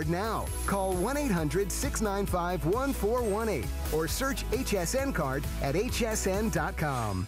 now. Call 1-800-695-1418 or search HSN card at hsn.com.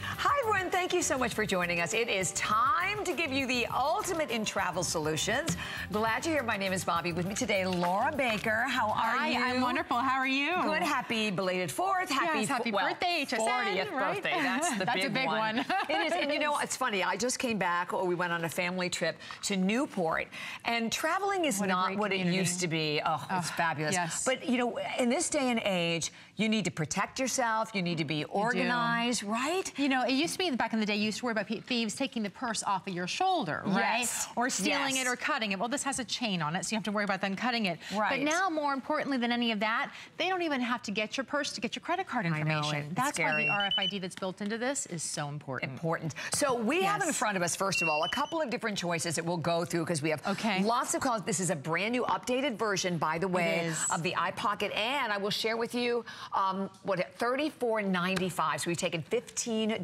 Hi, everyone. Thank you so much for joining us. It is time to give you the ultimate in travel solutions. Glad you're here. My name is Bobbi. With me today, Laura Baker. How are Hi, you? I'm wonderful. How are you? Good. Happy belated fourth. Happy, yes, happy well, birthday, HSN, 40th right? birthday. That's the That's big, a big one. it is. And you know, it's funny. I just came back, or we went on a family trip to Newport. And traveling is What not what community. it used to be. Oh, it's Oh, fabulous. yes. But, you know, in this day and age, you need to protect yourself. You need to be organized, right? You know, it used to be back in the day, you used to worry about thieves taking the purse off of your shoulder, right? Yes. Or stealing Yes. it or cutting it. Well, this has a chain on it, so you have to worry about them cutting it. Right. But now, more importantly than any of that, they don't even have to get your purse to get your credit card know, information. it's That's scary. why the RFID that's built into this is so important. important. So we have in front of us, first of all, a couple of different choices that we'll go through because we have Okay. lots of calls. This is a brand new updated version, by the way, of the iPocket. And I will share with you um, what $34.95. So we've taken $15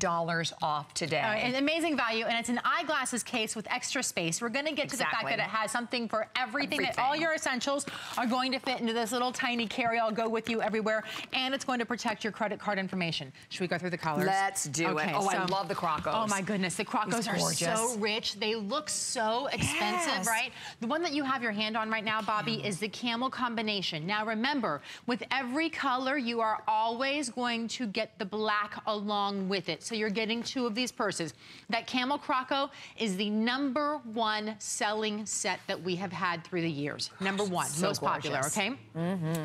off today. An amazing value, and it's an eyeglasses case with extra space. We're going to get to the fact that it has something for everything, that all your essentials are going to fit into this little tiny carry-all, go with you everywhere, and it's going to protect your credit card information. Should we go through the colors? Let's do it. Oh, I love the Crocos. Oh my goodness, the Crocos are so rich. They look so expensive, Yes. right? The one that you have your hand on right now, Bobbi, is the camel combination. Now remember, with every color, you are always going to get the black along with it. So you're getting two of these purses. That camel croco is the number one selling set that we have had through the years. Number one, So most popular, gorgeous. okay?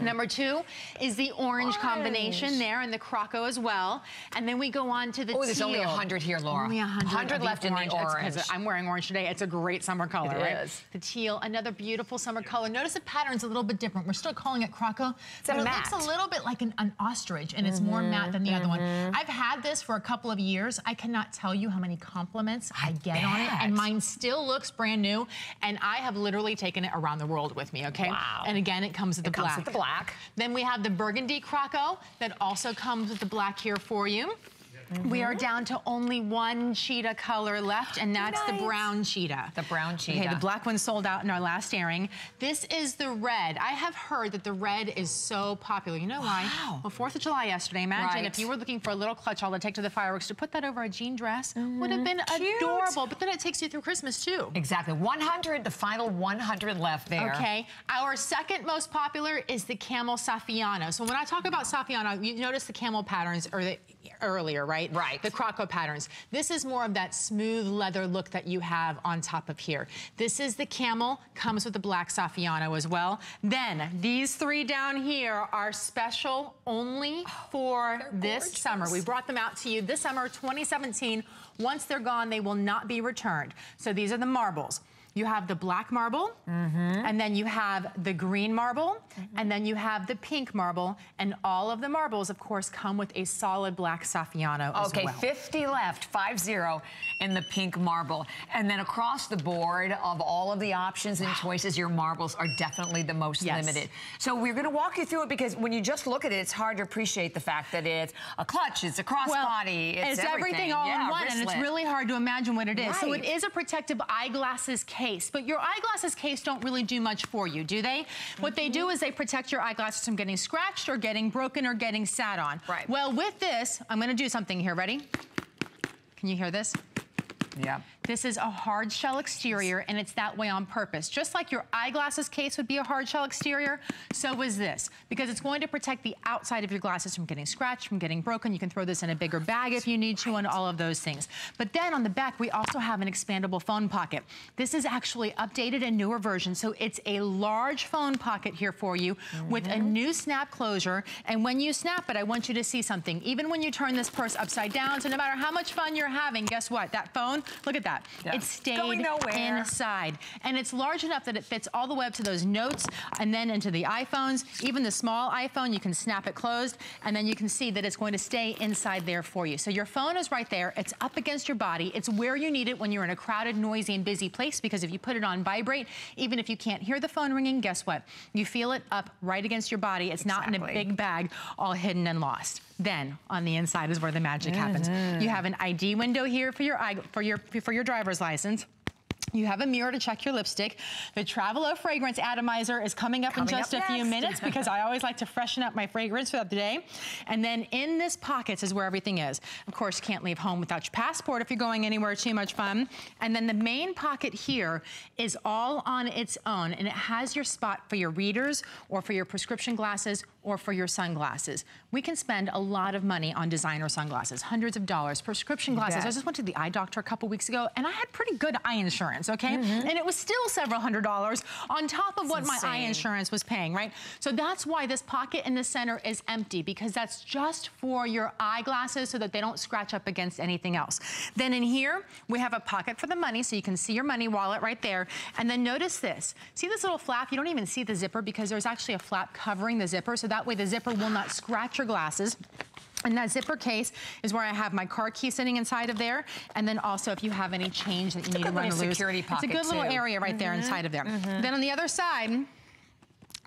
Number two is the orange, combination there and the croco as well. And then we go on to the Oh, there's only teal. 100 here, Laura. Only 100, 100 left in the orange. I'm wearing orange today. It's a great summer color, It right? is. The teal, another beautiful summer color. Notice the pattern's a little bit different. We're still calling it croco. It's a but it matte. Mm-hmm. looks a little bit like an, an ostrich, and it's more matte than the other one. I've had this for a couple of years. I cannot tell you how many compliments I, get on it, and mine still looks brand new. And I have literally taken it around the world with me. Okay. Wow. And again, it comes with the comes black. with the black. Then we have the burgundy croco that also comes with the black here for you. We are down to only one cheetah color left, and that's the brown cheetah. The brown cheetah. Okay, the black one sold out in our last airing. This is the red. I have heard that the red is so popular. You know why? Wow. Well, 4th of July yesterday, imagine Right. if you were looking for a little clutch all to take to the fireworks, to put that over a jean dress would have been Mm-hmm. Cute. adorable. But then it takes you through Christmas, too. Exactly. 100, the final 100 left there. Okay. Our second most popular is the camel Saffiano. So when I talk about Saffiano, you notice the camel patterns or the earlier, right? Right. The croco patterns. This is more of that smooth leather look that you have on top of here. This is the camel, comes with the black Saffiano as well. Then these three down here are special only oh, for this gorgeous. summer. We brought them out to you this summer, 2017. Once they're gone, they will not be returned. So these are the marbles. You have the black marble, mm-hmm. and then you have the green marble, mm-hmm. and then you have the pink marble, and all of the marbles, of course, come with a solid black Saffiano as Okay, well. 50 left, 5-0 in the pink marble. And then across the board of all of the options and choices, your marbles are definitely the most Yes. limited. So we're gonna walk you through it because when you just look at it, it's hard to appreciate the fact that it's a clutch, it's a crossbody, it's, everything, all Yeah, in one, and it's really hard to imagine what it is. So it is a protective eyeglasses case, but your eyeglasses case don't really do much for you, do they? What they Mm-hmm. do is they protect your eyeglasses from getting scratched or getting broken or getting sat on. Right. Well, with this, I'm gonna do something here. Ready? Can you hear this? Yeah. This is a hard shell exterior and it's that way on purpose. Just like your eyeglasses case would be a hard shell exterior, so was this. Because it's going to protect the outside of your glasses from getting scratched, from getting broken. You can throw this in a bigger bag if you need to and all of those things. But then on the back, we also have an expandable phone pocket. This is actually updated and newer version. So it's a large phone pocket here for you with a new snap closure. And when you snap it, I want you to see something. Even when you turn this purse upside down, so no matter how much fun you're having, guess what? That phone, look at that. Yeah. It stayed inside. And it's large enough that it fits all the way up to those notes and then into the iPhones. Even the small iPhone, you can snap it closed and then you can see that it's going to stay inside there for you. So your phone is right there. It's up against your body. It's where you need it when you're in a crowded, noisy, and busy place because if you put it on vibrate, even if you can't hear the phone ringing, guess what? You feel it up right against your body. It's not in a big bag all hidden and lost. Then on the inside is where the magic happens. You mm-hmm. have an ID window here for your for your for your driver's license. You have a mirror to check your lipstick. The Travalo fragrance atomizer is coming up coming in just up a few minutes because I always like to freshen up my fragrance throughout the day. And then in this pockets is where everything is. Of course, you can't leave home without your passport if you're going anywhere too much fun. And then the main pocket here is all on its own and it has your spot for your readers or for your prescription glasses or for your sunglasses. We can spend a lot of money on designer sunglasses, hundreds of dollars, prescription glasses. I just went to the eye doctor a couple weeks ago and I had pretty good eye insurance, okay? Mm-hmm. And it was still several hundred dollars on top of what my eye insurance was paying, right? So that's why this pocket in the center is empty because that's just for your eyeglasses so that they don't scratch up against anything else. Then in here, we have a pocket for the money so you can see your money wallet right there. And then notice this. See this little flap? You don't even see the zipper because there's actually a flap covering the zipper so that way the zipper will not scratch your glasses. And that zipper case is where I have my car key sitting inside of there. And then also if you have any change that you need to good run little loose. It's pocket, a good little area right there inside of there. Then on the other side,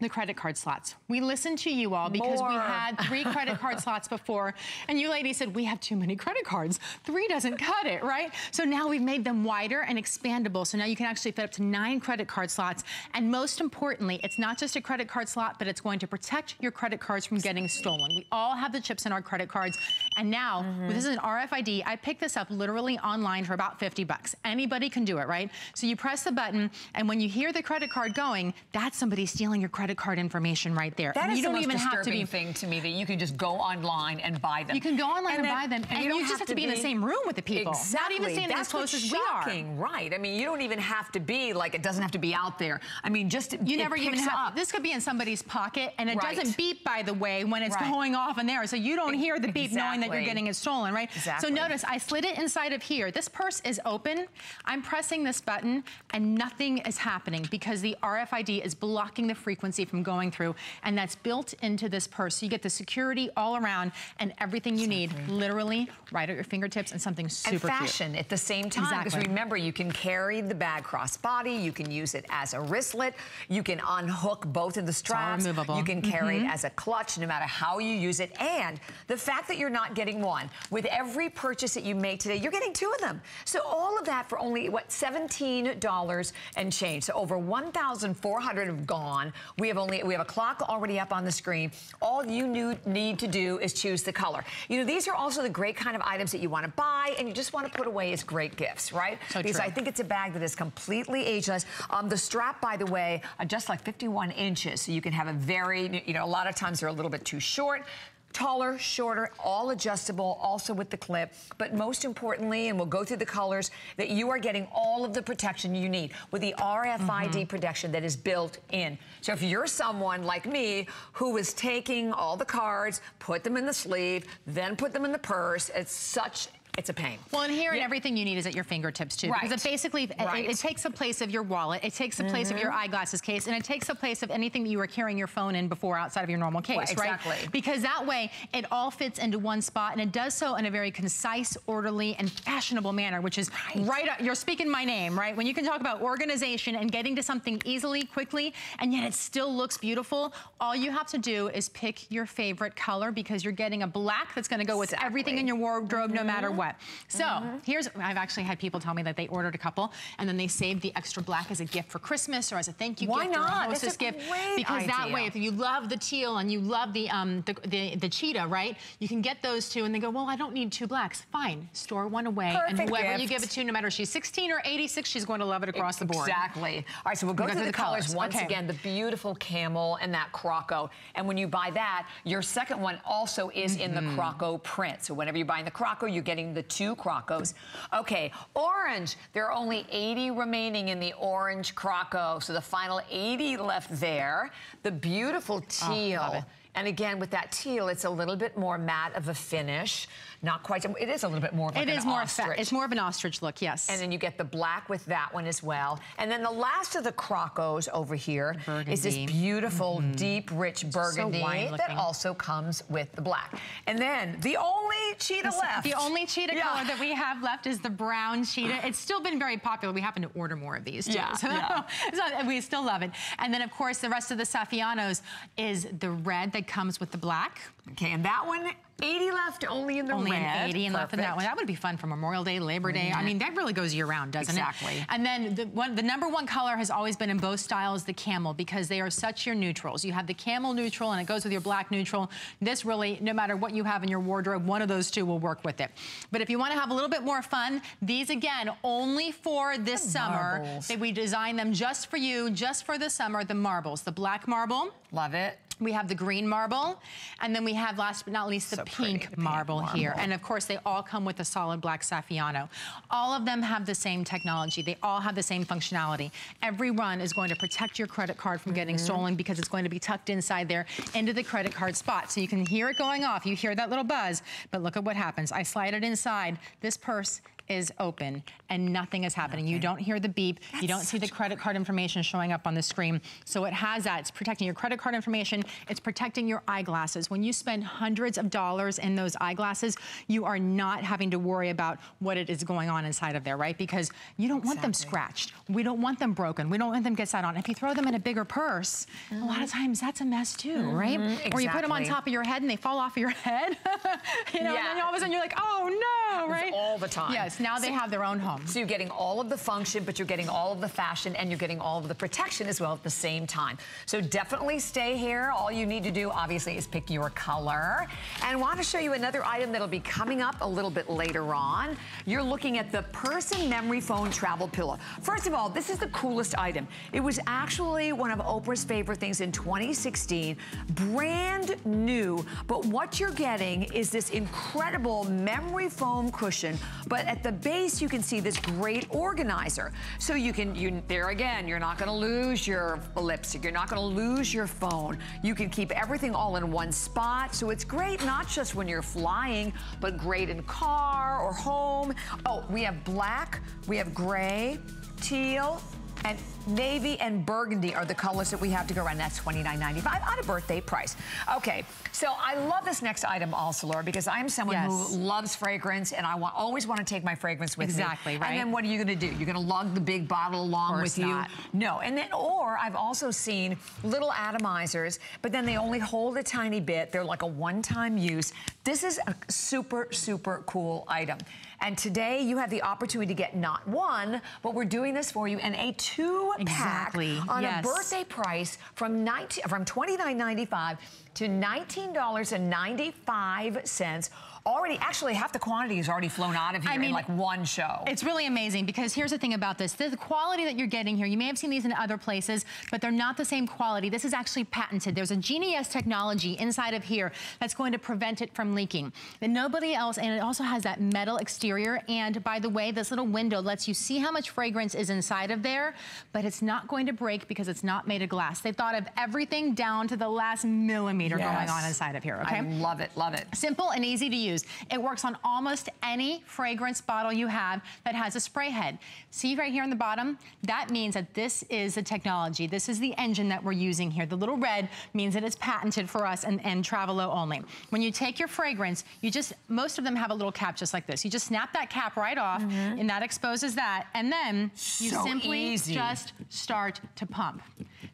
the credit card slots. We listened to you all because we had three credit card slots before, and you ladies said, we have too many credit cards. Three doesn't cut it, right? So now we've made them wider and expandable, so now you can actually fit up to nine credit card slots. And most importantly, it's not just a credit card slot, but it's going to protect your credit cards from getting stolen. We all have the chips in our credit cards, and now, mm-hmm. this is an RFID. I picked this up literally online for about 50 bucks. Anybody can do it, right? So you press the button, and when you hear the credit card going, that's somebody stealing your credit card information right there. That And is you the don't most even have to disturbing be thing to me that you can just go online and buy them. you can go online and, then- buy them, and, you, don't just have to be, in the same room with the people. Exactly. Not even That's as close as we are. Right. I mean, you don't even have to be like it doesn't have to be out there. I mean, just You never even have. up. This could be in somebody's pocket, and it Right. doesn't beep, by the way, when it's Right. going off in there. So you don't hear the beep knowing that you're getting it stolen, right? Exactly. So notice I slid it inside of here. This purse is open. I'm pressing this button, and nothing is happening because the RFID is blocking the frequency from going through, and that's built into this purse. So you get the security all around and everything you need, literally right at your fingertips, and something super and cute. fashion at the same time. Because Exactly. remember, you can carry the bag crossbody, you can use it as a wristlet, you can unhook both of the straps, you can carry it mm-hmm. as a clutch, no matter how you use it. And the fact that you're not getting one, with every purchase that you make today, you're getting two of them. So all of that for only, what, $17 and change. So over 1,400 have gone. We have only, we have a clock already up on the screen. All you new- need to do is choose the color. You know, these are also the great kind of items that you want to buy and you just want to put away as great gifts, right? So because true. I think it's a bag that is completely ageless. Um, the strap, by the way, are just like 51 inches, so you can have a very, you know, a lot of times they're a little bit too short. Taller, shorter, all adjustable, also with the clip. But most importantly, and we'll go through the colors, that you are getting all of the protection you need with the RFID Mm-hmm. protection that is built in. So if you're someone like me who is taking all the cards, put them in the sleeve, then put them in the purse, it's such, it's a pain. Well, and here and everything you need is at your fingertips too. Right. Because it basically, it- Right. Mm-hmm. it, takes the place of your wallet, it takes the place of your eyeglasses case, and it takes the place of anything that you were carrying your phone in before outside of your normal case, Right, right? exactly. Because that way, it all fits into one spot, and it does so in a very concise, orderly, and fashionable manner, which is right, up, you're speaking my name, right? When you can talk about organization and getting to something easily, quickly, and yet it still looks beautiful, all you have to do is pick your favorite color because you're getting a black that's gonna go with everything in your wardrobe no matter Mm-hmm. What. So here's, I've actually had people tell me that they ordered a couple and then they saved the extra black as a gift for Christmas or as a thank you Why gift or a not? Hostess a gift. because that way, if you love the teal and you love the, um, the, the, the cheetah, right? You can get those two and they go, well, I don't need two blacks. Fine, store one away. and Perfect whoever you give it to, no matter if she's 16 or 86, she's going to love it across the board. Exactly. All right, so we'll go through the, colors, once Okay. again. The beautiful camel and that croco. And when you buy that, your second one also is in the Mm-hmm. croco print. So whenever you're buying the croco, you're getting the two crocos. Okay, orange. There are only 80 remaining in the orange croco. So the final 80 left there. The beautiful oh, teal. Oh. And again, with that teal, it's a little bit more matte of a finish. Not quite. It is a little bit more of like It an more, ostrich. it's more of an ostrich look, yes. And then you get the black with that one as well. And then the last of the crocos over here is this beautiful, mm-hmm. deep, rich burgundy wine that also comes with the black. And then the only cheetah left. The only cheetah Yeah. color that we have left is the brown cheetah. It's still been very popular. We happen to order more of these too. Yeah, so, yeah. so we still love it. And then of course the rest of the Saffianos is the red that comes with the black. Okay, and that one, 80 left only in the Only red. an 80 and left in that one. That would be fun for Memorial Day, Labor Day. I mm-hmm. mean, that really goes year round, doesn't Exactly. it? Exactly. And then the, one, the number one color has always been in both styles, the camel, because they are such your neutrals. You have the camel neutral and it goes with your black neutral. This really, no matter what you have in your wardrobe, one of those two will work with it. But if you want to have a little bit more fun, these again, only for this The summer. marbles. That we designed them just for you, just for the summer, the marbles. The black marble, Love it. We have the green marble, and then we have, last but not least, the So pretty, pink, the pink marble, here. And of course, they all come with a solid black Saffiano. All of them have the same technology. They all have the same functionality. Every run is going to protect your credit card from getting Mm-hmm. stolen because it's going to be tucked inside there into the credit card spot. So you can hear it going off. You hear that little buzz, but look at what happens. I slide it inside. This purse is open and nothing is happening. You don't hear the beep. you don't see the credit card information showing up on the screen. So it has that. It's protecting your credit card information. It's protecting your eyeglasses. When you spend hundreds of dollars in those eyeglasses, you are not having to worry about what it is going on inside of there, right? Because you don't want them scratched. We don't want them broken. We don't want them get sat on. If you throw them in a bigger purse, a lot of mm-hmm. times that's a mess too, mm-hmm. right? Or you put them on top of your head and they fall off of your head. you know, and then all of a sudden you're like, oh no, right? all the time. Yes, now they have their own home. So you're getting all of the function, but you're getting all of the fashion, and you're getting all of the protection as well at the same time. So definitely stay here. All you need to do, obviously, is pick your color. And I want to show you another item that'll be coming up a little bit later on. You're looking at the Person Memory Foam Travel Pillow. First of all, this is the coolest item. It was actually one of Oprah's favorite things in 2016, brand new. But what you're getting is this incredible memory foam cushion, but at the base you can see this great organizer. So you can, you there again, you're not gonna lose your lipstick, you're not gonna lose your phone. You can keep everything all in one spot. So it's great not just when you're flying, but great in car or home. Oh, we have black, we have gray, teal, and navy and burgundy are the colors that we have to go around. That's $29.95 on a birthday price. Okay, so I love this next item also, Laura, because I'm someone Yes. who loves fragrance and I want, always want to take my fragrance with Exactly, me. Exactly, right. And then what are you going to do? You're going to lug the big bottle along with you? not. No, and then, or I've also seen little atomizers, but then they only hold a tiny bit. They're like a one-time use. This is a super, super cool item. And today you have the opportunity to get not one, but we're doing this for you in a two-pack Exactly, on yes. a birthday price from 19, from $29.95 to $19.95. Already, actually, half the quantity is already flown out of here I in like one show. It's really amazing because here's the thing about this. The quality that you're getting here, you may have seen these in other places, but they're not the same quality. This is actually patented. There's a Genie S technology inside of here that's going to prevent it from leaking. And nobody else, and it also has that metal exterior. And by the way, this little window lets you see how much fragrance is inside of there, but it's not going to break because it's not made of glass. They thought of everything down to the last millimeter going on inside of here, okay? I love it, love it. Simple and easy to use. It works on almost any fragrance bottle you have that has a spray head. See right here on the bottom? That means that this is the technology. This is the engine that we're using here. The little red means that it's patented for us and, and Travalo only. When you take your fragrance, you just, most of them have a little cap just like this. You just snap that cap right off mm-hmm. and that exposes that. And then you So simply easy. just start to pump.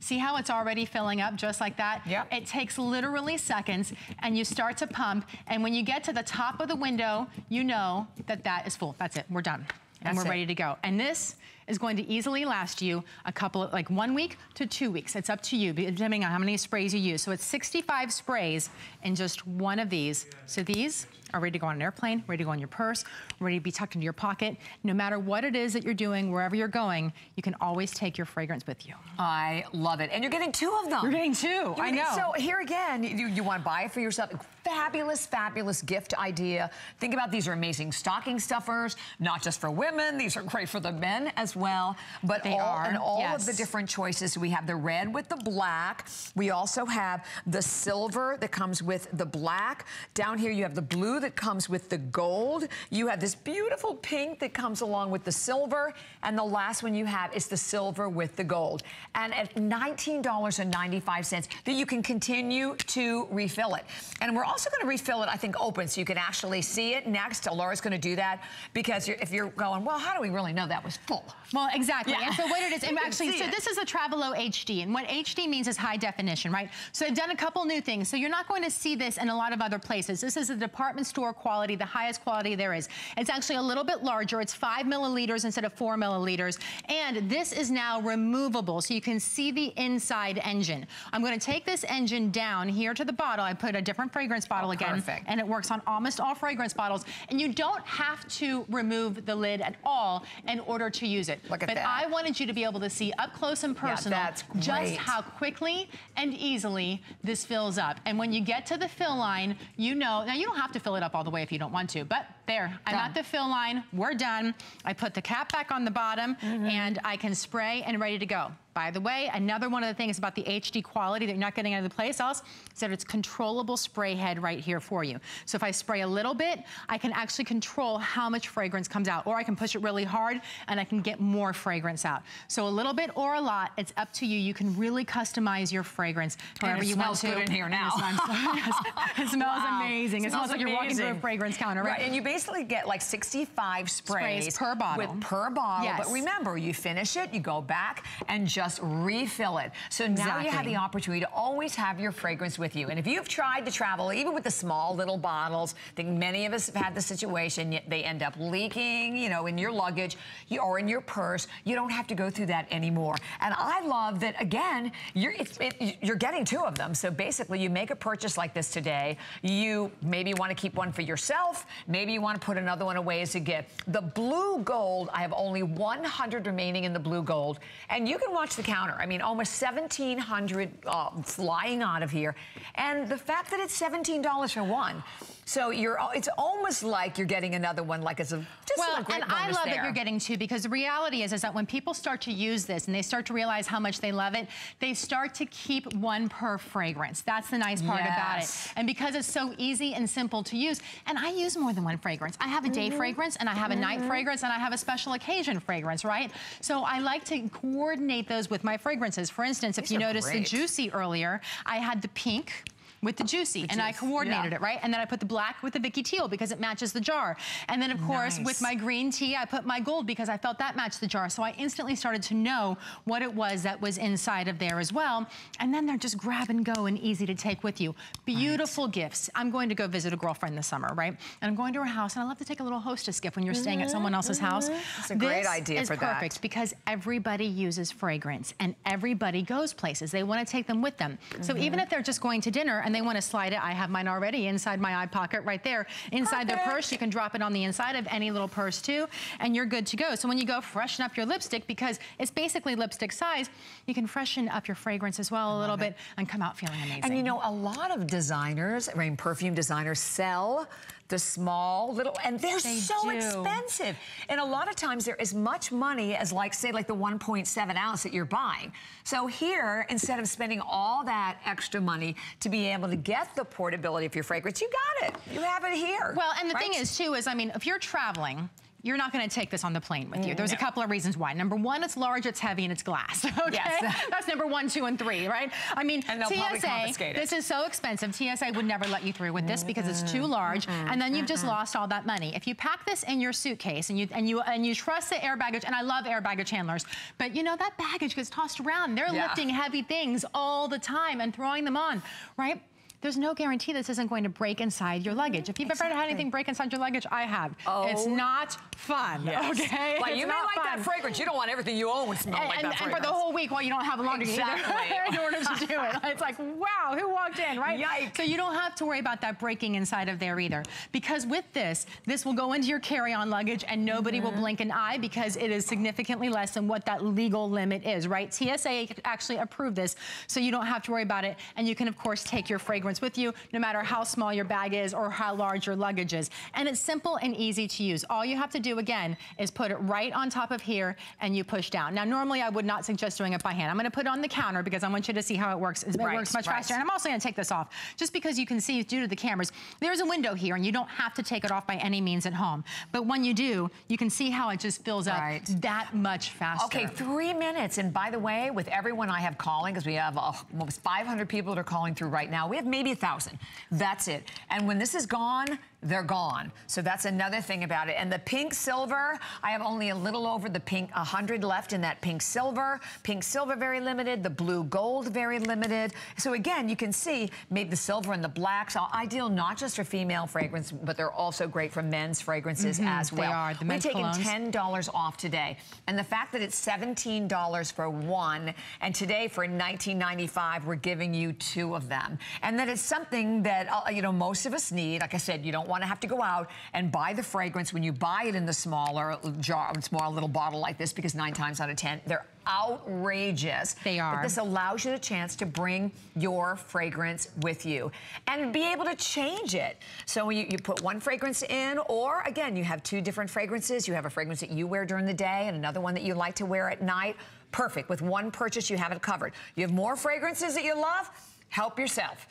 See how it's already filling up just like that? Yep. It takes literally seconds and you start to pump. And when you get to the top of the window, you know that that is full. That's it, we're done. and That's we're it. ready to go. And this is going to easily last you a couple of, like one week to two weeks. It's up to you, depending on how many sprays you use. So it's 65 sprays in just one of these. So these are ready to go on an airplane, ready to go on your purse, ready to be tucked into your pocket. No matter what it is that you're doing, wherever you're going, you can always take your fragrance with you. I love it. And you're getting two of them. You're getting two, You're I getting- know. So here again, you, you want to buy it for yourself. Fabulous, fabulous gift idea. Think about these are amazing stocking stuffers, not just for women. These are great for the men as well. But They all, are, and all of the different choices. We have the red with the black. We also have the silver that comes with the black. Down here you have the blue that comes with the gold. You have this beautiful pink that comes along with the silver. And the last one you have is the silver with the gold. And at $19.95 that you can continue to refill it. And we're also going to refill it, I think, open so you can actually see it. Next, Laura's going to do that because you're, if you're going, well, how do we really know that was full? Well, exactly. Yeah. And so what it is, and actually, so it. this is a Travalo HD, and what HD means is high definition, right? So they've done a couple new things. So you're not going to see this in a lot of other places. This is a department store quality, the highest quality there is. It's actually a little bit larger. It's five milliliters instead of four milliliters. And this is now removable, so you can see the inside engine. I'm going to take this engine down here to the bottle. I put a different fragrance bottle Oh, again, perfect. and it works on almost all fragrance bottles. And you don't have to remove the lid at all in order to use it. Look at that. but that. I wanted you to be able to see up close and personal that's just how quickly and easily this fills up. And when you get to the fill line, you know, now you don't have to fill it up all the way if you don't want to, but there, I'm Done. at the fill line, we're done. I put the cap back on the bottom Mm-hmm. and I can spray and ready to go. By the way, another one of the things about the HD quality that you're not getting out of the place else is that it's controllable spray head right here for you. So if I spray a little bit, I can actually control how much fragrance comes out, or I can push it really hard and I can get more fragrance out. So a little bit or a lot, it's up to you. You can really customize your fragrance however you want to. it smells good in here now. It smells, it smells Wow. amazing. It smells, like you're walking through a fragrance counter, right? And you basically get like 65 sprays, Sprays per bottle. With per bottle. Yes. But remember, you finish it, you go back and just refill it. So now you have the opportunity to always have your fragrance with you. And if you've tried to travel, even with the small little bottles, I think many of us have had the situation, they end up leaking, you know, in your luggage you, or in your purse. You don't have to go through that anymore. And I love that, again, you're, it's, it, you're getting two of them. So basically, you make a purchase like this today. You maybe want to keep one for yourself. Maybe you want to put another one away as a gift. The blue gold, I have only 100 remaining in the blue gold. And you can watch the counter. I mean, almost 1,700 uh, flying out of here. And the fact that it's $17 for one. So you're, it's almost like you're getting another one, like it's a just well, a great and I love there. that you're getting two because the reality is, is that when people start to use this and they start to realize how much they love it, they start to keep one per fragrance. That's the nice part about it. And because it's so easy and simple to use, and I use more than one fragrance. I have a day mm-hmm. fragrance and I have a night mm-hmm. fragrance and I have a special occasion fragrance, right? So I like to coordinate those with my fragrances. For instance, if These you are noticed the juicy earlier, I had the pink with the juicy, and I coordinated yeah. it, right? And then I put the black with the Vicky Tiel because it matches the jar. And then, of course, Nice. with my green tea, I put my gold because I felt that matched the jar. So I instantly started to know what it was that was inside of there as well. And then they're just grab and go and easy to take with you. Beautiful gifts. I'm going to go visit a girlfriend this summer, right? And I'm going to her house, and I love to take a little hostess gift when you're staying at someone else's house. It's a great This idea is for that. perfect because everybody uses fragrance and everybody goes places. They want to take them with them. So even Mm-hmm. if they're just going to dinner and they want to slide it, I have mine already inside my eye pocket right there. Inside their purse, you can drop it on the inside of any little purse too, and you're good to go. So when you go freshen up your lipstick, because it's basically lipstick size, you can freshen up your fragrance as well a little bit and come out feeling amazing. And you know, a lot of designers, I mean, perfume designers sell the small little, and they're They so do. expensive. And a lot of times they're as much money as like, say, like the 1.7 ounce that you're buying. So here, instead of spending all that extra money to be able to get the portability of your fragrance, you got it. You have it here. Well, and the right? thing is, too, is I mean, if you're traveling, you're not going to take this on the plane with you. There's a mm-hmm. couple of reasons why. Number one, it's large, it's heavy, and it's glass. Okay, Yes. that's number one, two, and three, right? I mean, And they'll probably TSA. This is so expensive. TSA would never let you through with this because it's too mm-hmm. large, and then you've just mm-hmm. lost all that money. If you pack this in your suitcase and you and you and you trust the air baggage, and I love air baggage handlers, but you know that baggage gets tossed around. They're Yeah. lifting heavy things all the time and throwing them on, right? There's no guarantee this isn't going to break inside your luggage. If you've ever had anything break inside your luggage, I have. Oh. It's not fun, Yes. okay? Like, It's you may like fun. that fragrance. You don't want everything you own to smell And, like and, that and for the whole week while you don't have a laundry Exactly. in order to do it. it's like, wow, who walked in, right? Yikes. So you don't have to worry about that breaking inside of there either. Because with this, this will go into your carry-on luggage and nobody mm -hmm. will mm-hmm. blink an eye because it is significantly less than what that legal limit is, right? TSA actually approved this, so you don't have to worry about it. And you can, of course, take your fragrance with you, no matter how small your bag is or how large your luggage is. And it's simple and easy to use. All you have to do, again, is put it right on top of here and you push down. Now, normally I would not suggest doing it by hand. I'm gonna put it on the counter because I want you to see how it works. It right, works much right. faster. And I'm also gonna take this off, just because you can see due to the cameras, there's a window here and you don't have to take it off by any means at home. But when you do, you can see how it just fills up that much faster. Okay, three minutes. And by the way, with everyone I have calling, because we have uh, almost 500 people that are calling through right now, we have maybe a thousand. That's it. And when this is gone, they're gone. So that's another thing about it. And the pink silver, I have only a little over the pink 100 left in that pink silver. Pink silver very limited, the blue gold very limited. So again, you can see made the silver and the blacks are ideal not just for female fragrance, but they're also great for men's fragrances mm -hmm, as well. They are. The We're taking $10 off today. And the fact that it's $17 for one, and today for $19.95, we're giving you two of them. And that it's something that, uh, you know, most of us need. Like I said, you don't want to have to go out and buy the fragrance when you buy it in the smaller jar, small little bottle like this, because nine times out of 10, they're outrageous. They are. But this allows you the chance to bring your fragrance with you and be able to change it. So you, you put one fragrance in, or again, you have two different fragrances. You have a fragrance that you wear during the day and another one that you like to wear at night. Perfect. With one purchase, you have it covered. You have more fragrances that you love, help yourself.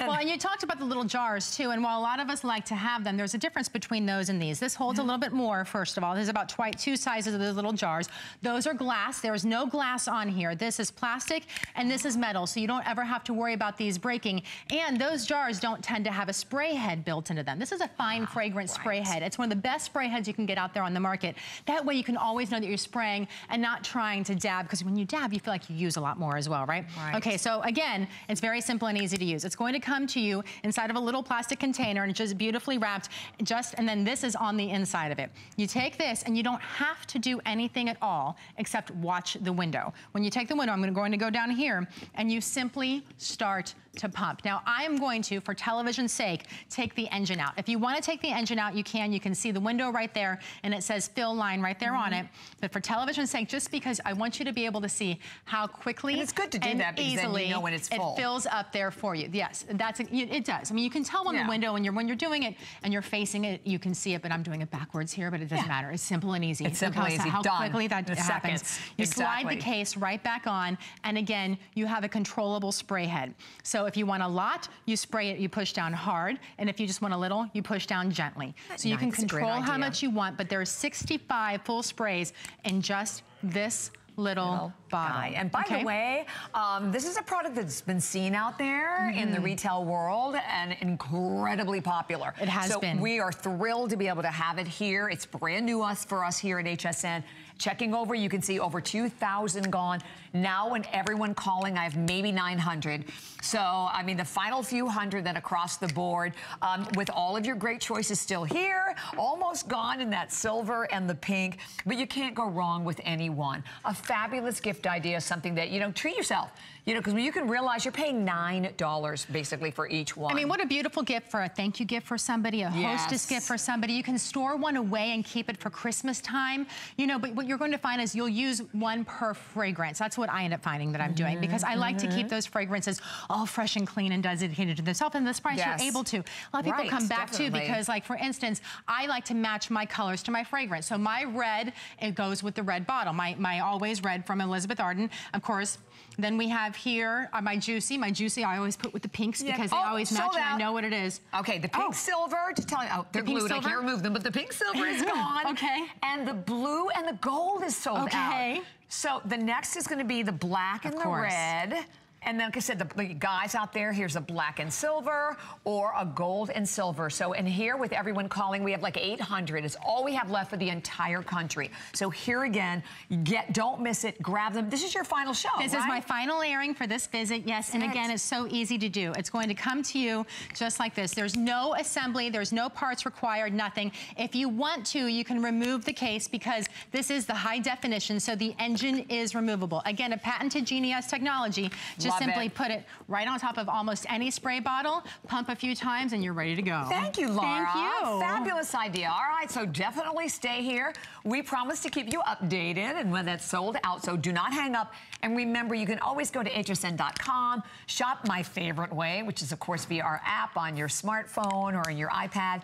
well, and you talked about the little jars too, and while a lot of us like to have them, there's a difference between those and these. This holds a mm-hmm. little bit more, first of all. There's about two sizes of those little jars. Those are glass. There's no glass on here. This is plastic, and this is metal, so you don't ever have to worry about these breaking. And those jars don't tend to have a spray head built into them. This is a fine ah, fragrance right. spray head. It's one of the best spray heads you can get out there on the market. That way you can always know that you're spraying and not trying to dab, because when you dab, you feel like you use a lot more as well, right? right. Okay, so again, it's very simple and easy to use. It's going to come to you inside of a little plastic container and it's just beautifully wrapped just, and then this is on the inside of it. You take this and you don't have to do anything at all except watch the window. When you take the window, I'm going to go down here and you simply start to pump. Now, I am going to, for television's sake, take the engine out. If you want to take the engine out, you can. You can see the window right there, and it says fill line right there mm -hmm. on mm-hmm. it. But for television's sake, just because I want you to be able to see how quickly and it's good to do that easily you know when it's full. It fills up there for you. Yes, that's it does. I mean, you can tell on yeah. the window when you're when you're doing it and you're facing it, you can see it. But I'm doing it backwards here, but it doesn't yeah. matter. It's simple and easy. It's simple and easy. How Done. quickly that happens. Seconds. You exactly. slide the case right back on, and again, you have a controllable spray head. So if you want a lot you spray it, you push down hard. And if you just want a little, you push down gently. So you can control how much you want, but there are 65 full sprays in just this little, little bottle. And by okay. the way, um, this is a product that's been seen out there mm -hmm. in the mm-hmm. retail world and incredibly popular. It has so been. we are thrilled to be able to have it here. It's brand new us for us here at HSN. Checking over, you can see over 2,000 gone. Now, when everyone calling, I have maybe 900. So, I mean, the final few hundred then across the board, um, with all of your great choices still here, almost gone in that silver and the pink, but you can't go wrong with any one. A fabulous gift idea, something that, you know, treat yourself. You know, because you can realize you're paying $9 basically for each one. I mean, what a beautiful gift for a thank you gift for somebody, a yes. hostess gift for somebody. You can store one away and keep it for Christmas time. You know, but what you're going to find is you'll use one per fragrance. That's what I end up finding that I'm mm -hmm. doing because I like mm -hmm. to keep mm-hmm. those fragrances all fresh and clean and designated to themselves. And this price yes. you're able to. A lot of people right, come back definitely. to because like for instance, I like to match my colors to my fragrance. So my red, it goes with the red bottle. My, my always red from Elizabeth Arden. Of course, then we have here uh, my Juicy. My Juicy I always put with the pinks yeah. because oh, they always match and I know what it is. Okay, the pink oh. silver, to tell you, oh, they're the glued. I can't remove them, but the pink silver is gone. okay. And the blue and the gold is sold okay. out. Okay. So the next is going to be the black and the red. And then, like I said, the, the, guys out there, here's a black and silver or a gold and silver. So, and here with everyone calling, we have like 800. It's all we have left for the entire country. So here again, get, don't miss it. Grab them. This is your final show, This right? is my final airing for this visit, yes. And again, it's so easy to do. It's going to come to you just like this. There's no assembly. There's no parts required, nothing. If you want to, you can remove the case because this is the high definition, so the engine is removable. Again, a patented Genius technology. Just just Love simply it. put it right on top of almost any spray bottle, pump a few times, and you're ready to go. Thank you, Laura. Thank you. Fabulous idea. All right, so definitely stay here. We promise to keep you updated and when that's sold out, so do not hang up. And remember, you can always go to hsn.com, shop my favorite way, which is, of course, via our app on your smartphone or in your iPad.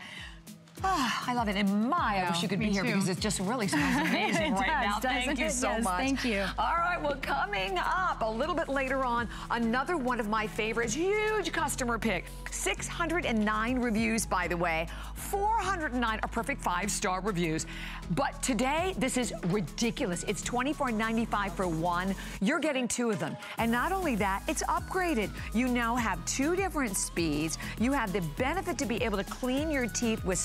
Ah, I love it. And my, I wish you could be here too. because it just really smells amazing right does, now. Thank you so much. thank you. All right, well, coming up a little bit later on, another one of my favorites, huge customer pick. 609 reviews, by the way. 409 are perfect five-star reviews. But today, this is ridiculous. It's $24.95 for one. You're getting two of them. And not only that, it's upgraded. You now have two different speeds. You have the benefit to be able to clean your teeth with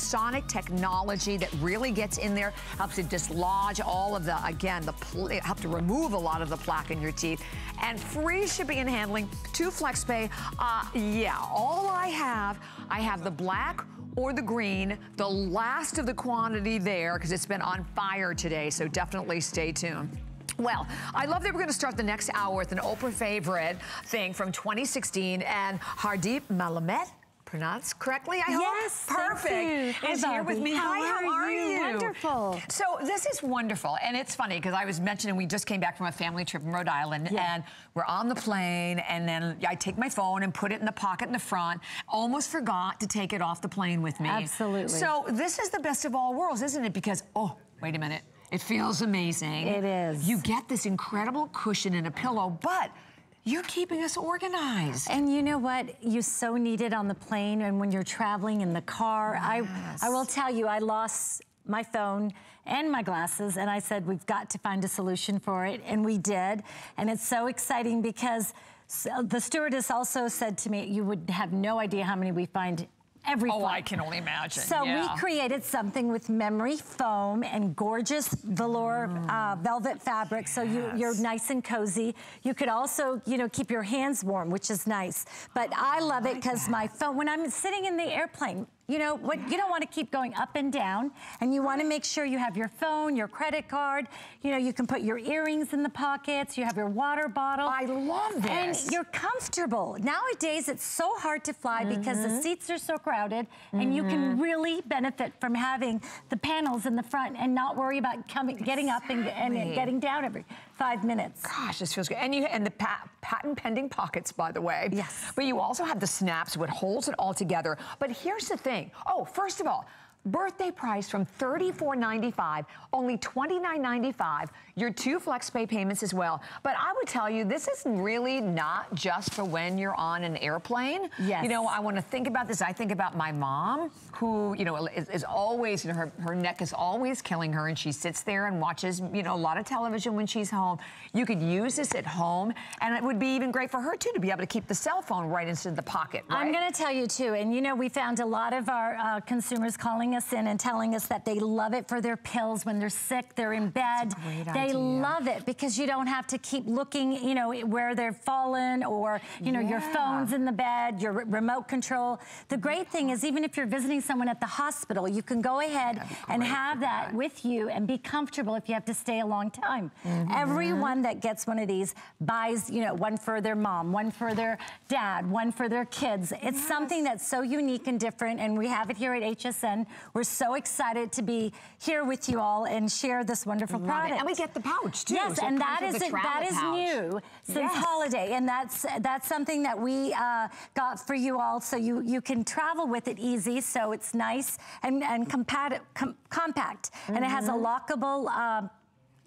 technology that really gets in there, helps to dislodge all of the, again, the help to remove a lot of the plaque in your teeth. And free shipping and handling to FlexPay. Uh, yeah, all I have, I have the black or the green, the last of the quantity there because it's been on fire today, so definitely stay tuned. Well, I love that we're going to start the next hour with an Oprah favorite thing from 2016 and Hardeep Malamet. Pronounced correctly, I hope? Yes, thank Perfect. you. Hi, Is here with me. How Hi, how are are you? you? Wonderful. So this is wonderful, and it's funny because I was mentioning we just came back from a family trip in Rhode Island, Yeah. and we're on the plane, and then I take my phone and put it in the pocket in the front. Almost forgot to take it off the plane with me. Absolutely. So this is the best of all worlds, isn't it? Because oh, wait a minute, it feels amazing. It is. You get this incredible cushion and a pillow, but you're keeping us organized. And you know what? You so need it on the plane and when you're traveling in the car. I, I will tell you, I lost my phone and my glasses, and I said, we've got to find a solution for it, and we did. And it's so exciting because s- the stewardess also said to me, you would have no idea how many we find every Oh, flight. I can only imagine. So yeah. we created something with memory foam and gorgeous velour uh, velvet fabric, so you, you're nice and cozy. You could also, you know, keep your hands warm, which is nice. But I love it because my phone, when I'm sitting in the airplane, you know what? You don't want to keep going up and down, and you want to make sure you have your phone, your credit card. You know, you can put your earrings in the pockets. You have your water bottle. I love this. And you're comfortable. Nowadays, it's so hard to fly because the mm-hmm. seats are so crowded, and you can mm-hmm. really benefit from having the panels in the front and not worry about coming, getting up and, and getting down every five minutes. Gosh, this feels good. And you and the pa- patent pending pockets, by the way. Yes. But you also have the snaps, what holds it all together. But here's the thing. Oh, first of all. Birthday price from $34.95, only $29.95. Your two flex pay payments as well. But I would tell you, this is really not just for when you're on an airplane. Yes. You know, I want to think about this. I think about my mom, who, you know, is, is always, you know, her, her neck is always killing her, and she sits there and watches, you know, a lot of television when she's home. You could use this at home, and it would be even great for her, too, to be able to keep the cell phone right into the pocket. Right? I'm going to tell you too, and you know, we found a lot of our uh, consumers calling us in and telling us that they love it for their pills when they're sick, they're in bed. they idea. love it because you don't have to keep looking, you know, where they're fallen or, you know, your phone's in the bed, your remote control. The great thing is, even if you're visiting someone at the hospital, you can go ahead and have that that. with you and be comfortable if you have to stay a long time. Everyone that gets one of these buys, you know, one for their mom, one for their dad, one for their kids. It's something that's so unique and different, and we have it here at HSN. We're so excited to be here with you all and share this wonderful Love it. product. And we get the pouch, too. Yes, so and that with it, that is pouch. new since Yes. holiday, and that's that's something that we uh, got for you all, so you you can travel with it easy. So it's nice and and compat- com- compact, and it has a Mm-hmm. lockable uh,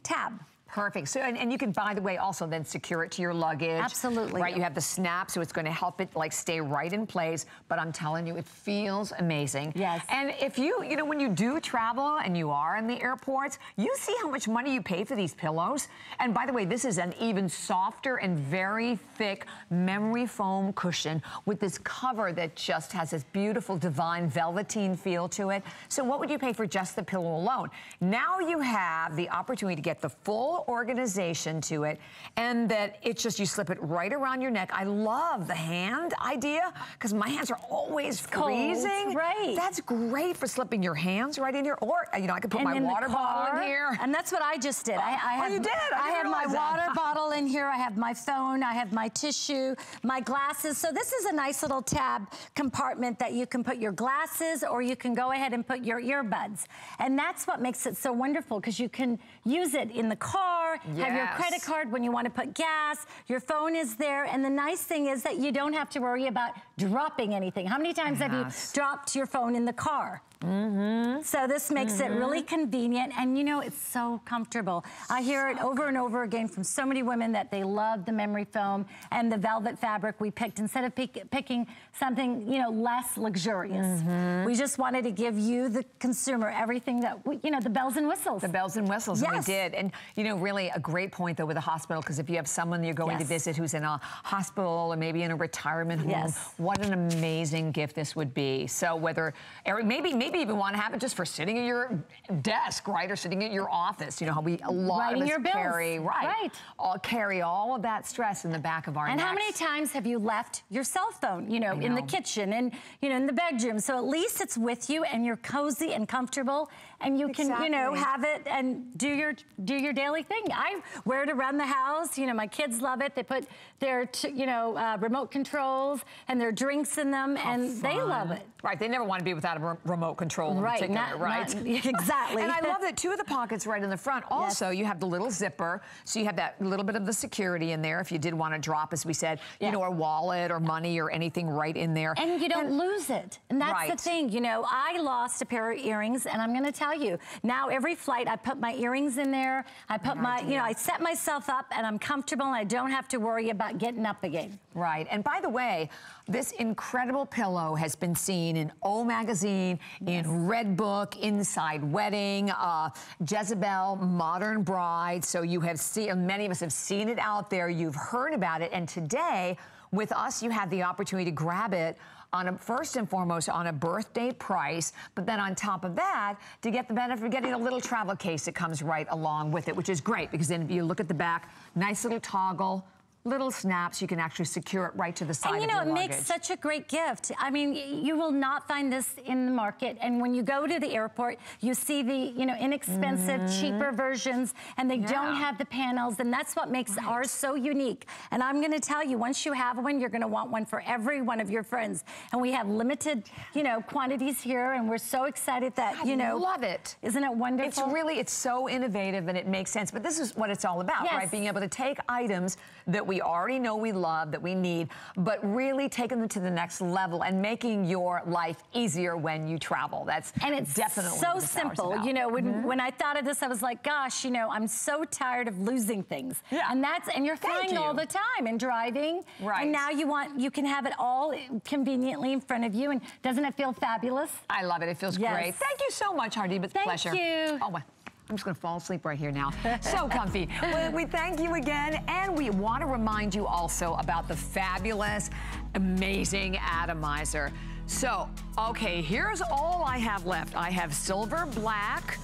tab. Perfect. So, and, and you can, by the way, also then secure it to your luggage. Absolutely. Right. You have the snap, so it's going to help it like stay right in place. But I'm telling you, it feels amazing. Yes. And if you, you know, when you do travel and you are in the airports, you see how much money you pay for these pillows. And by the way, this is an even softer and very thick memory foam cushion with this cover that just has this beautiful divine velveteen feel to it. So what would you pay for just the pillow alone? Now you have the opportunity to get the full organization to it and that it's just, you slip it right around your neck. I love the hand idea because my hands are always freezing. right. That's great for slipping your hands right in here. Or, you know, I could put And my water bottle in here. And that's what I just did. I, I Oh, have, you did? I didn't have my that. water bottle in here. I have my phone. I have my tissue, my glasses. So this is a nice little tab compartment that you can put your glasses or you can go ahead and put your earbuds. And that's what makes it so wonderful because you can use it in the car, have your credit card when you want to put gas. Your phone is there. And the nice thing is that you don't have to worry about dropping anything. How many times have you dropped your phone in the car? Mm-hmm. So this makes it really mm-hmm. convenient and you know, it's so comfortable. I hear it over and over again from so many women that they love the memory foam and the velvet fabric we picked instead of pick, picking something, you know, less luxurious. Mm-hmm. We just wanted to give you, the consumer, everything that, we, you know, the bells and whistles. The bells and whistles, Yes. we did. And, you know, really a great point, though, with a hospital, because if you have someone you're going to visit who's in a hospital or maybe in a retirement home, Yes. what an amazing gift this would be. So whether, or maybe, maybe even want to have it just for sitting at your desk, right, or sitting at your office. You know how we, a lot Writing of us your bills. carry, right, Right. all, carry all of that stress in the back of our And how many times have you left your cell phone, you know, in the kitchen and, you know, in the bedroom? So at least it's with you and you're cozy and comfortable and you can, you know, have it and do your do your daily thing. I wear it around the house. You know, my kids love it. They put their, you know, uh, remote controls and their drinks in them and they love it. Right, they never want to be without a re- remote control in Right, particular, not- right? not- exactly. and I love that two of the pockets right in the front. Also, you have the little zipper, so you have that little bit of the security in there if you did want to drop, as we said, Yeah. you know, a wallet or money or anything right in there. And you don't lose it. And that's the thing. You know, I lost a pair of earrings, and I'm going to tell you now. Every flight, I put my earrings in there. I put my, you know, I set myself up, and I'm comfortable, and I don't have to worry about getting up again. Right. And by the way, this incredible pillow has been seen in O Magazine, in Redbook, Inside Wedding, uh, Jezebel, Modern Bride. So you have seen, many of us have seen it out there. You've heard about it. And today, with us, you have the opportunity to grab it on a, first and foremost on a birthday price, but then on top of that, to get the benefit of getting a little travel case that comes right along with it, which is great because then if you look at the back, nice little toggle, little snaps, you can actually secure it right to the side And you of know, it your makes such a great gift. I mean, you will not find this in the market. And when you go to the airport, you see the, you know, inexpensive, cheaper versions, and they don't Mm-hmm. Have the panels. And that's what makes ours so unique. And I'm going to tell you, once you have one, you're going to want one for every one of your friends. And we have limited, you know, quantities here. And we're so excited that, I you know. love it. Isn't it wonderful? It's really, it's so innovative and it makes sense. But this is what it's all about, Yes. right? Being able to take items that we already know we love, that we need, but really taking them to the next level and making your life easier when you travel. That's And it's definitely so what this hour's simple. You know, when, Mm-hmm. when I thought of this, I was like, gosh, you know, I'm so tired of losing things. Yeah. And that's and you're Thank flying all the time and driving. Right. And now you want you can have it all conveniently in front of you. And doesn't it feel fabulous? I love it. It feels Yes. great. Thank you so much, Hardee. It's a Thank pleasure. you. Oh, my. I'm just going to fall asleep right here now. So comfy. well, we thank you again, and we want to remind you also about the fabulous, amazing atomizer. So, okay, here's all I have left. I have silver, black,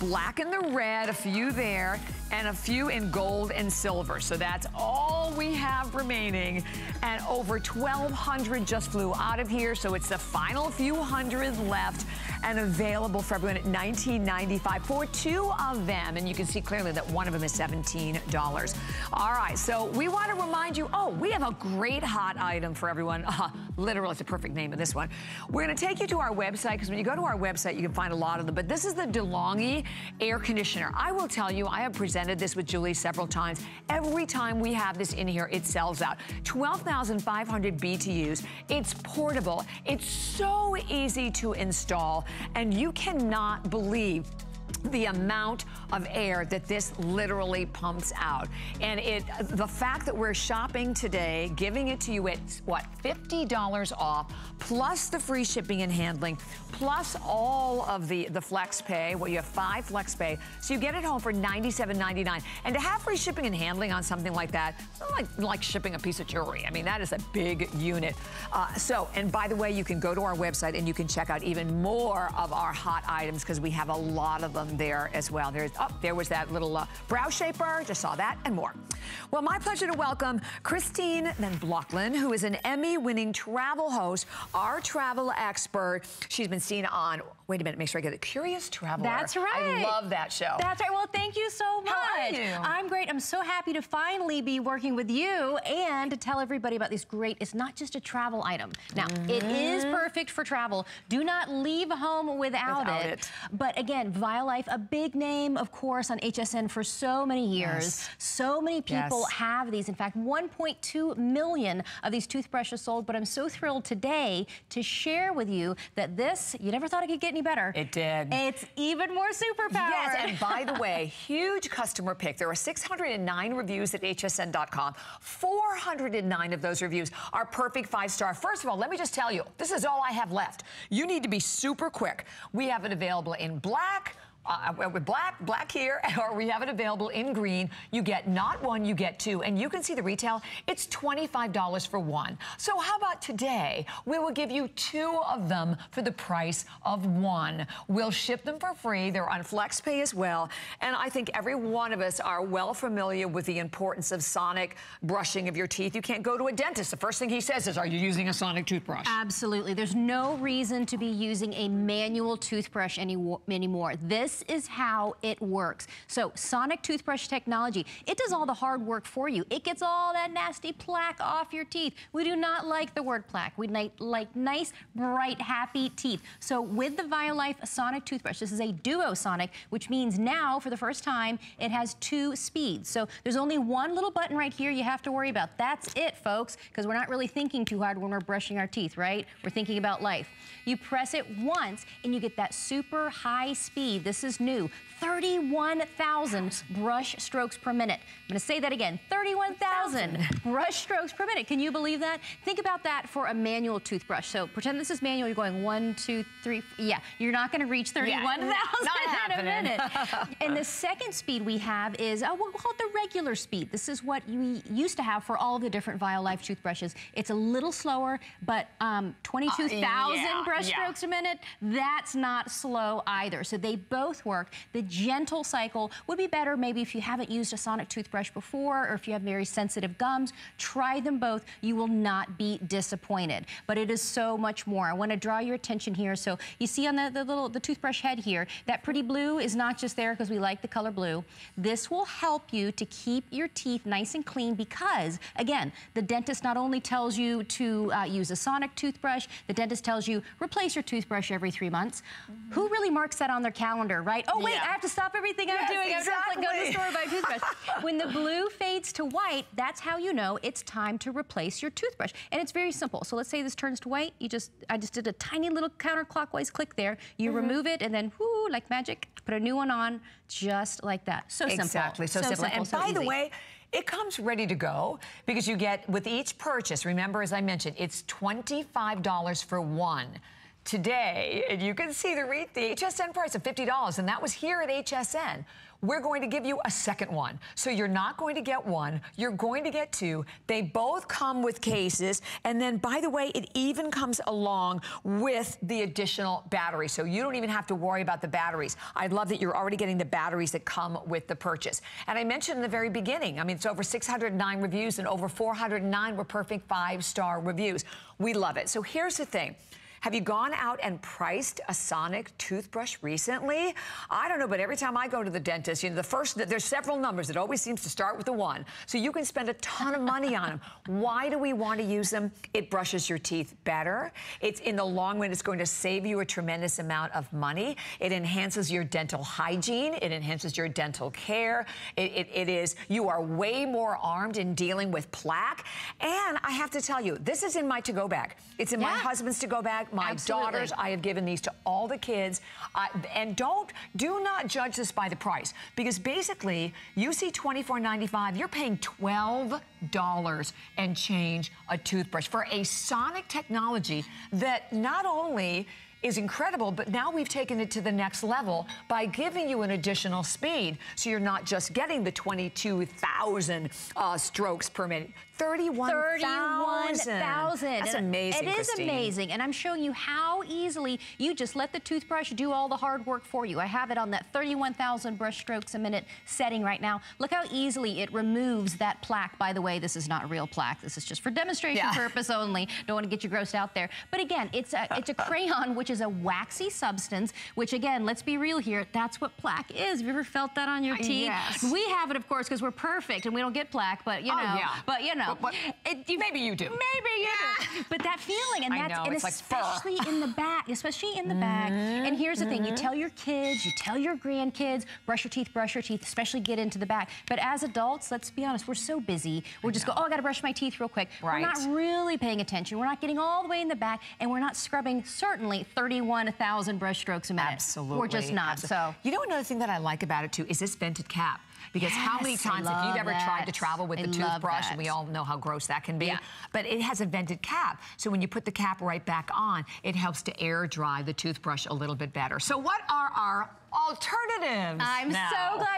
black and the red, a few there, and a few in gold and silver. So that's all we have remaining. And over 1,200 just flew out of here. So it's the final few hundred left and available for everyone at $19.95 for two of them. And you can see clearly that one of them is $17. All right, so we want to remind you, oh, we have a great hot item for everyone. Uh, literal, it's a perfect name of this one. We're going to take you to our website because when you go to our website, you can find a lot of them. But this is the DeLonghi air conditioner. I will tell you, I have presented this with Julie several times. Every time we have this in here, it sells out. 12,500 BTUs. It's portable. It's so easy to install, and you cannot believe the amount of air that this literally pumps out. And it the fact that we're shopping today, giving it to you at what, $50 off, plus the free shipping and handling, plus all of the, the flex pay, well, you have five flex pay, so you get it home for $97.99. And to have free shipping and handling on something like that, like, like shipping a piece of jewelry. I mean, that is a big unit. Uh, so, and by the way, you can go to our website and you can check out even more of our hot items because we have a lot of them there as well. There's, oh, there was that little uh, brow shaper, just saw that and more. Well, my pleasure to welcome Christine Van Blokland, who is an Emmy-winning travel host, our travel expert. She's been seen on, wait a minute, make sure I get it, Curious Traveler. That's right. I love that show. That's right. Well, thank you so much. How are you? I'm great. I'm so happy to finally be working with you and to tell everybody about this great, it's not just a travel item. Now, mm -hmm. it is Mm-hmm. perfect for travel. Do not leave home without, Without it. it. But again, Violife, a big name, of course, on HSN for so many years. Yes. So many people Yes. have these. In fact, 1.2 million of these toothbrushes sold. But I'm so thrilled today to share with you that this, you never thought it could get any better. It did. It's even more superpower. Yes, and by the way, huge customer pick. There are 609 reviews at hsn.com. 409 of those reviews are perfect five star. First of all, let me just tell you, this is all I have left. You need to be super quick. We have it available in black, uh, with black, black here, or we have it available in green. You get not one, you get two. And you can see the retail, it's $25 for one. So how about today? We will give you two of them for the price of one. We'll ship them for free. They're on FlexPay as well. And I think every one of us are well familiar with the importance of sonic brushing of your teeth. You can't go to a dentist. The first thing he says is, are you using a sonic toothbrush? Absolutely. There's no reason to be using a manual toothbrush any, anymore. This is how it works. So sonic toothbrush technology, it does all the hard work for you. It gets all that nasty plaque off your teeth. We do not like the word plaque. We like, like nice, bright, happy teeth. So with the Violife sonic toothbrush, this is a duo sonic, which means now for the first time, it has two speeds. So there's only one little button right here you have to worry about. That's it, folks, because we're not really thinking too hard when we're brushing our teeth, right? We're thinking about life. You press it once and you get that super high speed. This is new. 31,000 brush strokes per minute. I'm gonna say that again, 31,000 brush strokes per minute. Can you believe that? Think about that for a manual toothbrush. So pretend this is manual, you're going one, two, three, yeah, you're not gonna reach 31,000 not in a minute. and the second speed we have is, uh, we'll call it the regular speed. This is what we used to have for all the different Violife toothbrushes. It's a little slower, but um, 22,000 Uh, yeah, brush yeah. strokes a minute, that's not slow either. So they both work. The gentle cycle would be better maybe if you haven't used a sonic toothbrush before or if you have very sensitive gums. Try them both. You will not be disappointed. But it is so much more. I want to draw your attention here. So you see on the, the little the toothbrush head here, that pretty blue is not just there because we like the color blue. This will help you to keep your teeth nice and clean because, again, the dentist not only tells you to uh, use a sonic toothbrush, the dentist tells you replace your toothbrush every three months. Who really marks that on their calendar, right? Oh, wait, Yeah. I have to stop everything I'm Yes, doing. I have to like, go to the exactly. store and buy a toothbrush. when the blue fades to white, that's how you know it's time to replace your toothbrush. And it's very simple. So let's say this turns to white. You just, I just did a tiny little counterclockwise click there. You Mm-hmm. remove it and then, whoo, like magic, put a new one on just like that. So simple. Exactly, so, simple. And so by the way, it comes ready to go because you get, with each purchase, remember, as I mentioned, it's $25 for one. Today, and you can see the, the HSN price of $50, and that was here at HSN. We're going to give you a second one. So you're not going to get one, you're going to get two. They both come with cases, and then, by the way, it even comes along with the additional battery. So you don't even have to worry about the batteries. I love that you're already getting the batteries that come with the purchase. And I mentioned in the very beginning, I mean, it's over 609 reviews, and over 409 were perfect five-star reviews. We love it. So here's the thing. Have you gone out and priced a Sonic toothbrush recently? I don't know, but every time I go to the dentist, you know, the first, there's several numbers. It always seems to start with a one. So you can spend a ton of money on them. Why do we want to use them? It brushes your teeth better. It's in the long run, it's going to save you a tremendous amount of money. It enhances your dental hygiene. It enhances your dental care. It, it, it is, you are way more armed in dealing with plaque. And I have to tell you, this is in my to-go bag. It's in my husband's to-go bag, my Absolutely. daughters. I have given these to all the kids. Uh, and don't, do not judge this by the price because basically you see $24.95, you're paying $12 and change a toothbrush for a sonic technology that not only is incredible, but now we've taken it to the next level by giving you an additional speed. So you're not just getting the 22,000 uh, strokes per minute. 31,000. 31,000. That's And amazing, It is Christine. amazing. And I'm showing you how easily you just let the toothbrush do all the hard work for you. I have it on that 31,000 brush strokes a minute setting right now. Look how easily it removes that plaque. By the way, this is not a real plaque. This is just for demonstration Yeah. purpose only. Don't want to get you grossed out there. But again, it's a, it's a crayon, which is a waxy substance, which again, let's be real here. That's what plaque is. Have you ever felt that on your teeth? yes. We have it, of course, because we're perfect and we don't get plaque, but you Oh, know, yeah. but you know, But- but it, you- maybe you do. Maybe you do. But that feeling, and that's know, and it's like especially in the back, especially in the back. Mm-hmm. And here's the thing: you tell your kids, you tell your grandkids, brush your teeth, brush your teeth, especially get into the back. But as adults, let's be honest, we're so busy. We're just go, oh, I got to brush my teeth real quick. Right. We're not really paying attention. We're not getting all the way in the back, and we're not scrubbing certainly 31,000 brush strokes a minute. Absolutely. We're just not. Absolutely. So. You know another thing that I like about it too is this vented cap. Because how many times, you've love ever tried to travel with I the toothbrush, and we all know how gross that can be, Yeah. but it has a vented cap. So when you put the cap right back on, it helps to air dry the toothbrush a little bit better. So what are our alternatives? I'm now? so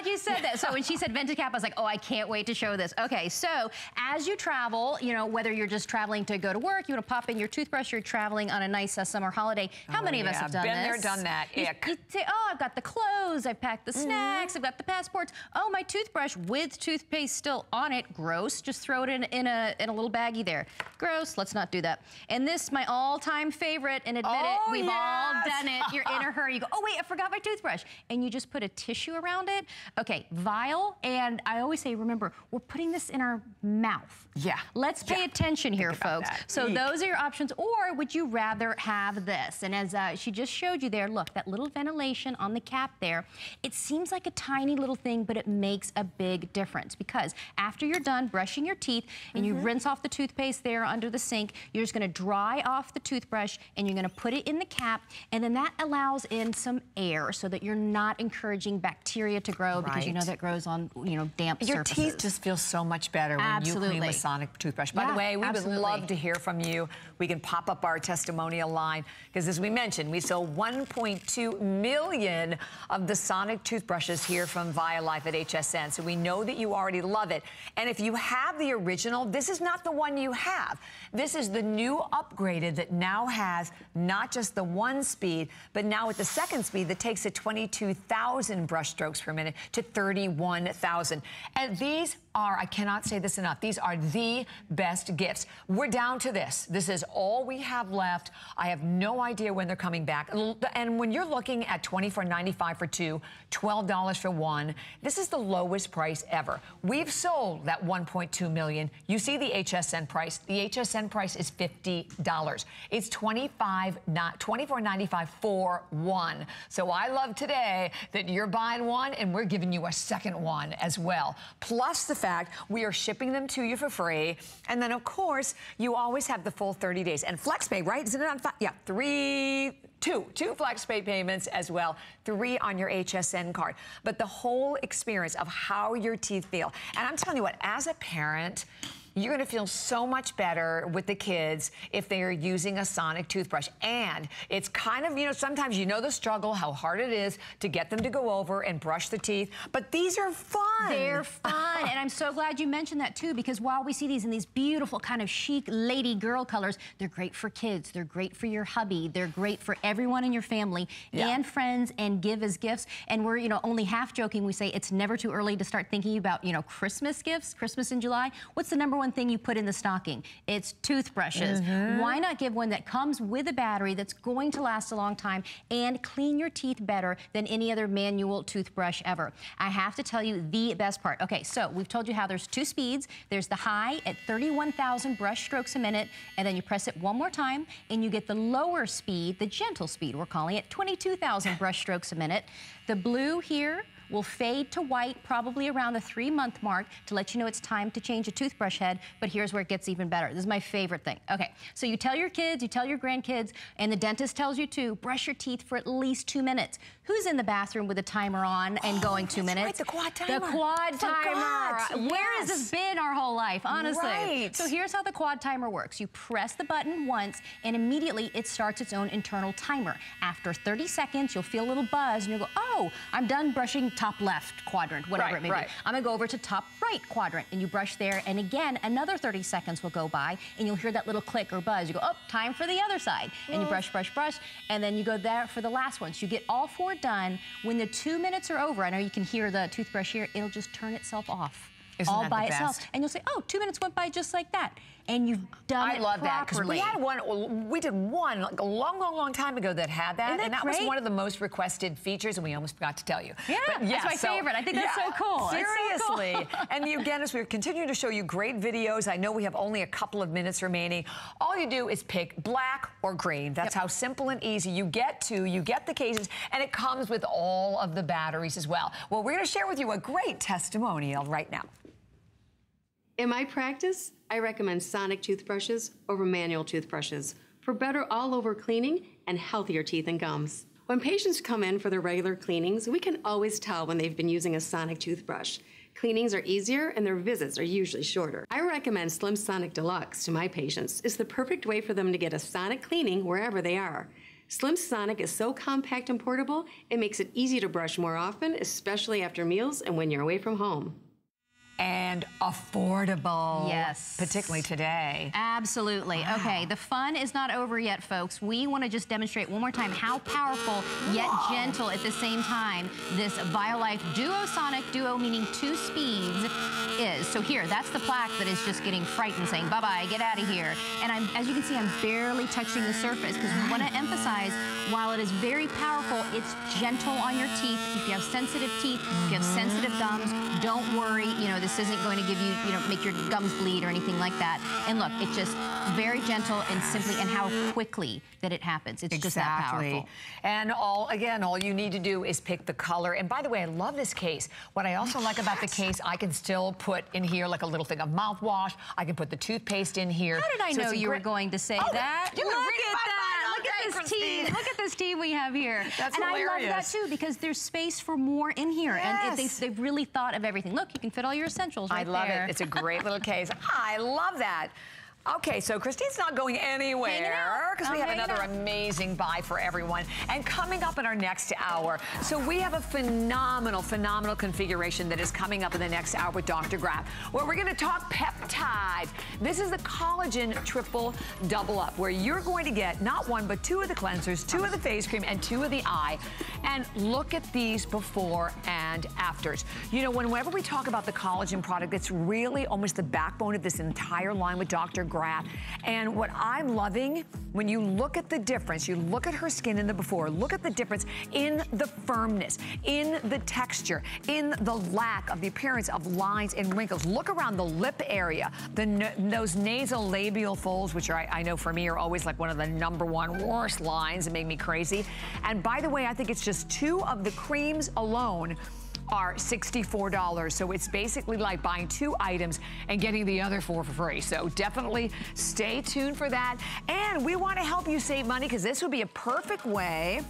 you said that. So when she said vented cap, I was like, oh, I can't wait to show this. Okay, so as you travel, you know, whether you're just traveling to go to work, you want to pop in your toothbrush, you're traveling on a nice uh, summer holiday. How Oh, many of us have done Been there, this? done that. You, Ick. you say, oh, I've got the clothes, I've packed the snacks, I've got the passports. Oh, my toothbrush with toothpaste still on it. Gross. Just throw it in, in a in a little baggie there. Gross. Let's not do that. And this, my all-time favorite, and admit Oh, it, we've all done it. You're in a hurry. You go, oh wait, I forgot my toothbrush, and you just put a tissue around it. Okay, vial, and I always say, remember, we're putting this in our mouth. Yeah. Let's pay Yeah. attention here, folks. that. So Eek. those are your options, or would you rather have this? And as uh, she just showed you there, look, that little ventilation on the cap there. It seems like a tiny little thing, but it makes a big difference because after you're done brushing your teeth and you rinse off the toothpaste there under the sink, you're just gonna dry off the toothbrush and you're gonna put it in the cap, and then that allows in some air so that you're not encouraging bacteria to grow because you know that grows on you know damp Your surfaces. teeth just feel so much better when you clean with Sonic toothbrush. By Yeah, the way, we absolutely. would love to hear from you. We can pop up our testimonial line because, as we mentioned, we sold 1.2 million of the Sonic toothbrushes here from Violife at HSN. So we know that you already love it. And if you have the original, this is not the one you have. This is the new upgraded that now has not just the one speed, but now with the second speed that takes it 22,000 brush strokes per minute to 31,000. And these are, I cannot say this enough, these are the best gifts. We're down to this. This is all we have left. I have no idea when they're coming back. And when you're looking at $24.95 for two, $12 for one, this is the lowest price ever. We've sold that 1.2 million. You see the HSN price. The HSN price is $50. It's 25 not $24.95 for one. So I love today that you're buying one and we're giving you a second one as well. Plus the fact we are shipping them to you for free. And then of course, you always have the full 30 days. And FlexPay, right? Isn't it on fi- Yeah, three two, two FlexPay payments as well, three on your HSN card. But the whole experience of how your teeth feel. And I'm telling you what, as a parent, you're going to feel so much better with the kids if they are using a Sonic toothbrush. And it's kind of, you know, sometimes you know the struggle, how hard it is to get them to go over and brush the teeth. But these are fun. They're fun, and I'm so glad you mentioned that too, because while we see these in these beautiful kind of chic lady girl colors, they're great for kids, they're great for your hubby, they're great for everyone in your family Yeah. and friends, and give as gifts. And we're, you know, only half joking. We say it's never too early to start thinking about, you know, Christmas gifts, Christmas in July. What's the number one thing you put in the stocking? It's toothbrushes. Mm-hmm. Why not give one that comes with a battery that's going to last a long time and clean your teeth better than any other manual toothbrush ever? I have to tell you the best part. Okay, so we've told you how there's two speeds. There's the high at 31,000 brush strokes a minute, and then you press it one more time, and you get the lower speed, the gentle speed, we're calling it, 22,000 brush strokes a minute. The blue here will fade to white probably around the three month mark to let you know it's time to change a toothbrush head. But here's where it gets even better. This is my favorite thing. Okay, so you tell your kids, you tell your grandkids, and the dentist tells you to brush your teeth for at least two minutes. Who's in the bathroom with a timer on and Oh, going two minutes? right, the quad timer. The quad timer. Where has this been our whole life, honestly? Right. So here's how the quad timer works. You press the button once, and immediately it starts its own internal timer. After 30 seconds, you'll feel a little buzz, and you'll go, oh, I'm done brushing top left quadrant, whatever Right, it may right. be. I'm gonna go over to top right quadrant, and you brush there, and again, another 30 seconds will go by, and you'll hear that little click or buzz. You go, oh, time for the other side. And you mm. brush, brush, brush, and then you go there for the last one. So you get all four done. When the two minutes are over, I know you can hear the toothbrush here, it'll just turn itself off. Isn't all by itself. best? And you'll say, oh, two minutes went by just like that. And you've done I it love that because we had one. We did one like a long, long, long time ago that had that, that and that was one of the most requested features, and we almost forgot to tell you. Yeah, But that's my so- favorite. I think that's so cool. It's so cool. Seriously, and you, again, as we're continuing to show you great videos, I know we have only a couple of minutes remaining. All you do is pick black or green. That's how simple and easy you get to. You get the cases, and it comes with all of the batteries as well. Well, we're going to share with you a great testimonial right now. In my practice, I recommend sonic toothbrushes over manual toothbrushes for better all over cleaning and healthier teeth and gums. When patients come in for their regular cleanings, we can always tell when they've been using a sonic toothbrush. Cleanings are easier and their visits are usually shorter. I recommend Slim Sonic Deluxe to my patients. It's the perfect way for them to get a sonic cleaning wherever they are. Slim Sonic is so compact and portable, it makes it easy to brush more often, especially after meals and when you're away from home. And affordable. Yes. Particularly today. Absolutely. Okay, the fun is not over yet, folks. We want to just demonstrate one more time how powerful yet gentle at the same time this Violife Duo Sonic Duo, meaning two speeds, is. So here, that's the plaque that is just getting frightened, saying bye-bye, get out of here. And I'm, as you can see, I'm barely touching the surface because we want to emphasize, while it is very powerful, it's gentle on your teeth. If you have sensitive teeth, if you have sensitive gums, don't worry. You know, this isn't going to give you, you know, make your gums bleed or anything like that. And look, it's just very gentle and simply, and how quickly that it happens. It's just that powerful. And all again, all you need to do is pick the color. And by the way, I love this case. What I also like about the case, I can still put in here like a little thing of mouthwash. I can put the toothpaste in here. How did I So know you were going to say Oh, that? you Look at that. Look at this team. Look at this team we have here. That's and I love that too because there's space for more in here. And Yes. it, they've, they've really thought of everything. Look, you can fit all your essentials right I love there. it. It's a great little case. I love that. Okay, so Christine's not going anywhere because we have another out. amazing buy for everyone. And coming up in our next hour, so we have a phenomenal, phenomenal configuration that is coming up in the next hour with Dr. Graf, where we're going to talk peptides. This is the collagen triple double up, where you're going to get not one, but two of the cleansers, two of the face cream, and two of the eye. And look at these before and afters. You know, whenever we talk about the collagen product, it's really almost the backbone of this entire line with Dr. And what I'm loving, when you look at the difference, you look at her skin in the before, look at the difference in the firmness, in the texture, in the lack of the appearance of lines and wrinkles. Look around the lip area, the those nasal labial folds, which are, I, I know for me are always like one of the number one worst lines that make me crazy. And by the way, I think it's just two of the creams alone are $64. So it's basically like buying two items and getting the other four for free. So definitely stay tuned for that. And we want to help you save money because this would be a perfect way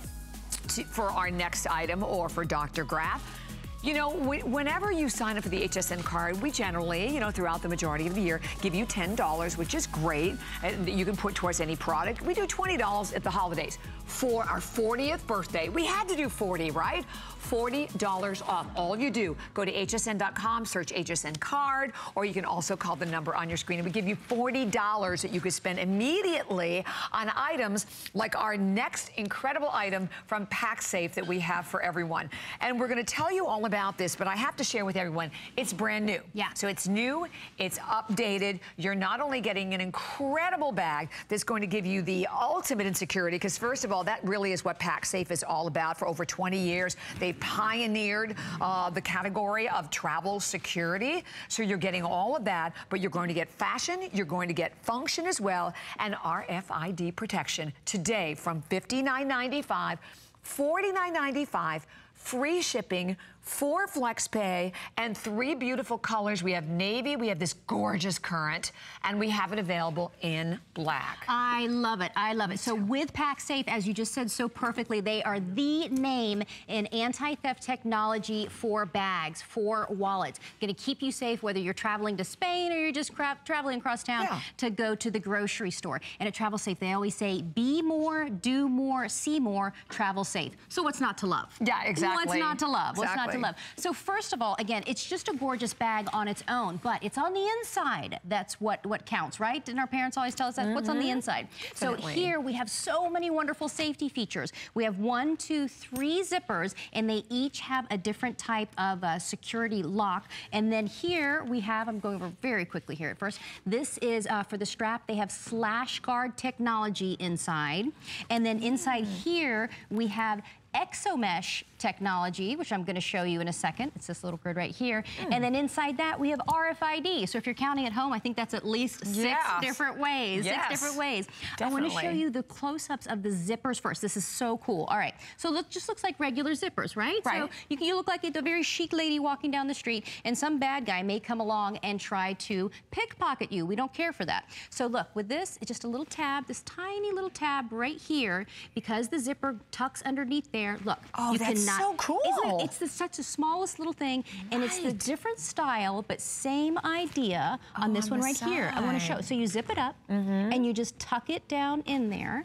to, for our next item or for Dr. Graf. You know, wh- whenever you sign up for the HSN card, we generally, you know, throughout the majority of the year, give you $10, which is great. And you can put towards any product. We do $20 at the holidays. For our 40th birthday, we had to do 40, right? $40 off. All you do, go to hsn.com, search HSN card, or you can also call the number on your screen. And we give you $40 that you could spend immediately on items like our next incredible item from Pacsafe that we have for everyone. And we're going to tell you all about this, but I have to share with everyone, it's brand new. Yeah. So it's new, it's updated. You're not only getting an incredible bag that's going to give you the ultimate in security, because first of all, that really is what Pacsafe is all about. For over 20 years, they pioneered uh, the category of travel security. So you're getting all of that, but you're going to get fashion, you're going to get function as well, and RFID protection today from $59.95, $49.95, free shipping four flex pay, and three beautiful colors. We have navy, we have this gorgeous currant, and we have it available in black. I love it. I love it. So with Pacsafe, as you just said so perfectly, they are the name in anti-theft technology for bags, for wallets. Going to keep you safe whether you're traveling to Spain or you're just traveling across town yeah. to go to the grocery store. And at Travel Safe, they always say, be more, do more, see more, travel safe. So what's not to love? Yeah, exactly. What's not to love? Exactly. What's not to love? So first of all, again, it's just a gorgeous bag on its own, but it's on the inside. That's what, what counts, right? Didn't our parents always tell us that? Mm -hmm. What's on the mm-hmm. inside? Definitely. So here we have so many wonderful safety features. We have one, two, three zippers, and they each have a different type of uh, security lock. And then here we have, I'm going over very quickly here at first, this is uh, for the strap. They have slash guard technology inside. And then inside mm. here, we have exomesh technology, which I'm going to show you in a second. It's this little grid right here. Mm. And then inside that, we have RFID. So if you're counting at home, I think that's at least six yes. different ways. Yes. Six different ways. Definitely. I want to show you the close-ups of the zippers first. This is so cool. All right. So it just looks like regular zippers, right? Right. So you, you look like a very chic lady walking down the street, and some bad guy may come along and try to pickpocket you. We don't care for that. So look, with this, it's just a little tab, this tiny little tab right here, because the zipper tucks underneath there. Look, oh, you that's cannot, so cool. Isn't it? It's the, such the smallest little thing, right. and it's the different style, but same idea on oh, this on one right side. here. I want to show. So you zip it up, mm -hmm. and you just tuck it down in there,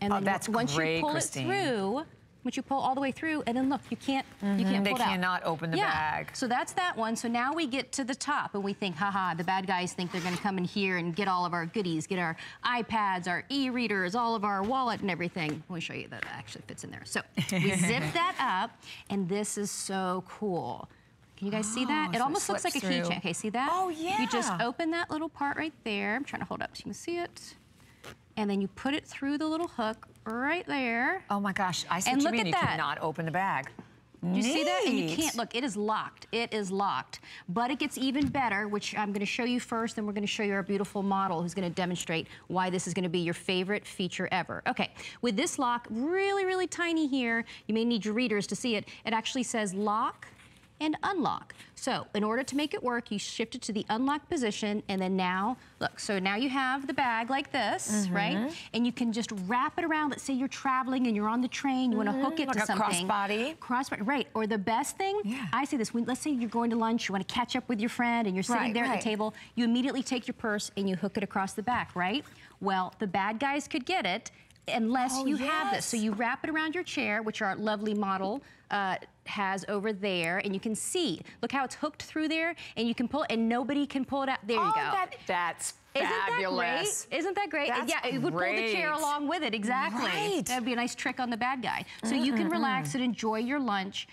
and oh, then that's once great, you pull Christine. it through, once you pull all the way through, and then look, you can't, mm -hmm. you can't They cannot out. open the yeah. bag. So that's that one. So now we get to the top, and we think, haha, the bad guys think they're going to come in here and get all of our goodies, get our iPads, our e-readers, all of our wallet and everything. Let me show you that actually fits in there. So we zip that up, and this is so cool. Can you guys oh, see that? It so almost it looks like a keychain. Okay, see that? Oh, yeah. You just open that little part right there. I'm trying to hold up so you can see it. And then you put it through the little hook right there. Oh my gosh, I see and look you mean. At you that. cannot open the bag. Do you Neat. see that? And you can't, look, it is locked. It is locked. But it gets even better, which I'm gonna show you first, and we're gonna show you our beautiful model who's gonna demonstrate why this is gonna be your favorite feature ever. Okay, with this lock, really, really tiny here, you may need your readers to see it, it actually says lock and unlock. So in order to make it work, you shift it to the unlock position and then now, look, so now you have the bag like this, mm -hmm. right? And you can just wrap it around. Let's say you're traveling and you're on the train, you mm -hmm. want to hook it like to something. crossbody. Crossbody, right. Or the best thing, yeah. I say this, when, let's say you're going to lunch, you want to catch up with your friend and you're sitting right, there right. at the table, you immediately take your purse and you hook it across the back, right? Well, the bad guys could get it unless oh, you yes. have this. So you wrap it around your chair, which our lovely model uh, has over there, and you can see, look how it's hooked through there, and you can pull it, and nobody can pull it out. There oh, you go. That, that's isn't fabulous. That great? Isn't that great? That's yeah, it would great. pull the chair along with it, exactly. Right. That'd be a nice trick on the bad guy. So mm -mm, you can relax and enjoy your lunch.